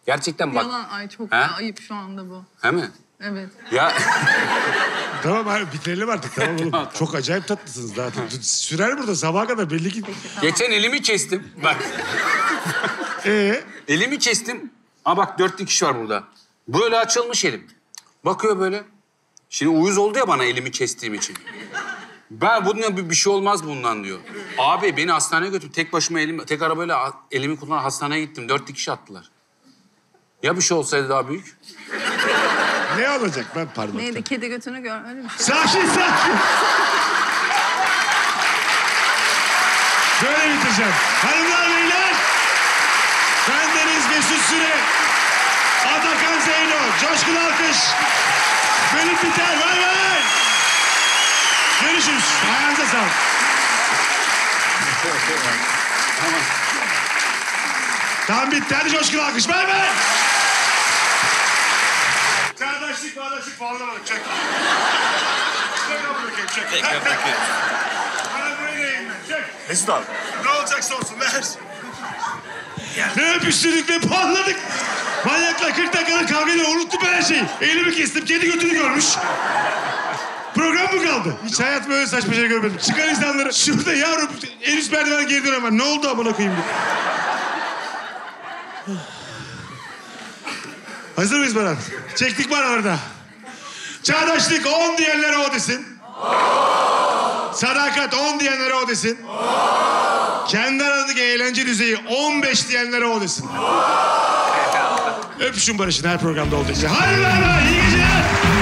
Gerçekten bak. Yalan ay çok He? ya, ayıp şu anda bu. He mi? Evet. Ya Tamam abi bitirelim artık tamam oğlum. Çok acayip tatlısınız daha. Sürer burada sabaha kadar belli ki. geçen elimi kestim. Bak Ee, elimi kestim. Ama bak dört dikiş var burada. Böyle açılmış elim. Bakıyor böyle. Şimdi uyuz oldu ya bana elimi kestiğim için. Ben bundan bir, bir şey olmaz bundan diyor. Abi beni hastaneye götür. Tek başıma elim, tek arabayla elimi kullanan hastaneye gittim. Dört dikiş attılar. Ya bir şey olsaydı daha büyük? Ne olacak ben parmakta? Neydi kedi götünü gör öyle bir şey. Sakin sakin. Böyle bitireceğim. Hanımlar beyler. Bendeniz Mesut Süre. Atakan Zeyno. Coşkun alkış. Bölüm biter. Bay bay. Görüşürüz. Ayağınıza sağlık. Tamam bitti. Hadi coşkun alkış. Bay bay. Kardeşlik, bağdaşlık bağlamadık. Çek. Çek abla, çek. Çek. Bana böyle eğin ben. Çek. Mesut abi. Ne olacaksa olsun ver. Ne öpüştürdük ne puanladık. Manyaklar 40 dakikada kavgayla unuttum ben her şeyi. Elimi kestim, kedi götünü görmüş. Program mı kaldı? Hiç hayat böyle saçma şey görmedim. Çıkar insanları. Şurada yavrum en üst merdiven geri dönemem. Ne oldu amına koyayım? Hazır mıyız Baran? Çektik mi aralarda? Çağdaşlık 10 diyenlere o desin. Sadakat 10 diyenlere o desin. Kendi aranızdaki eğlence düzeyi 15 diyenlere o desin. Öpüşün barışın her programda olduğu gibi. Hadi bay iyi geceler.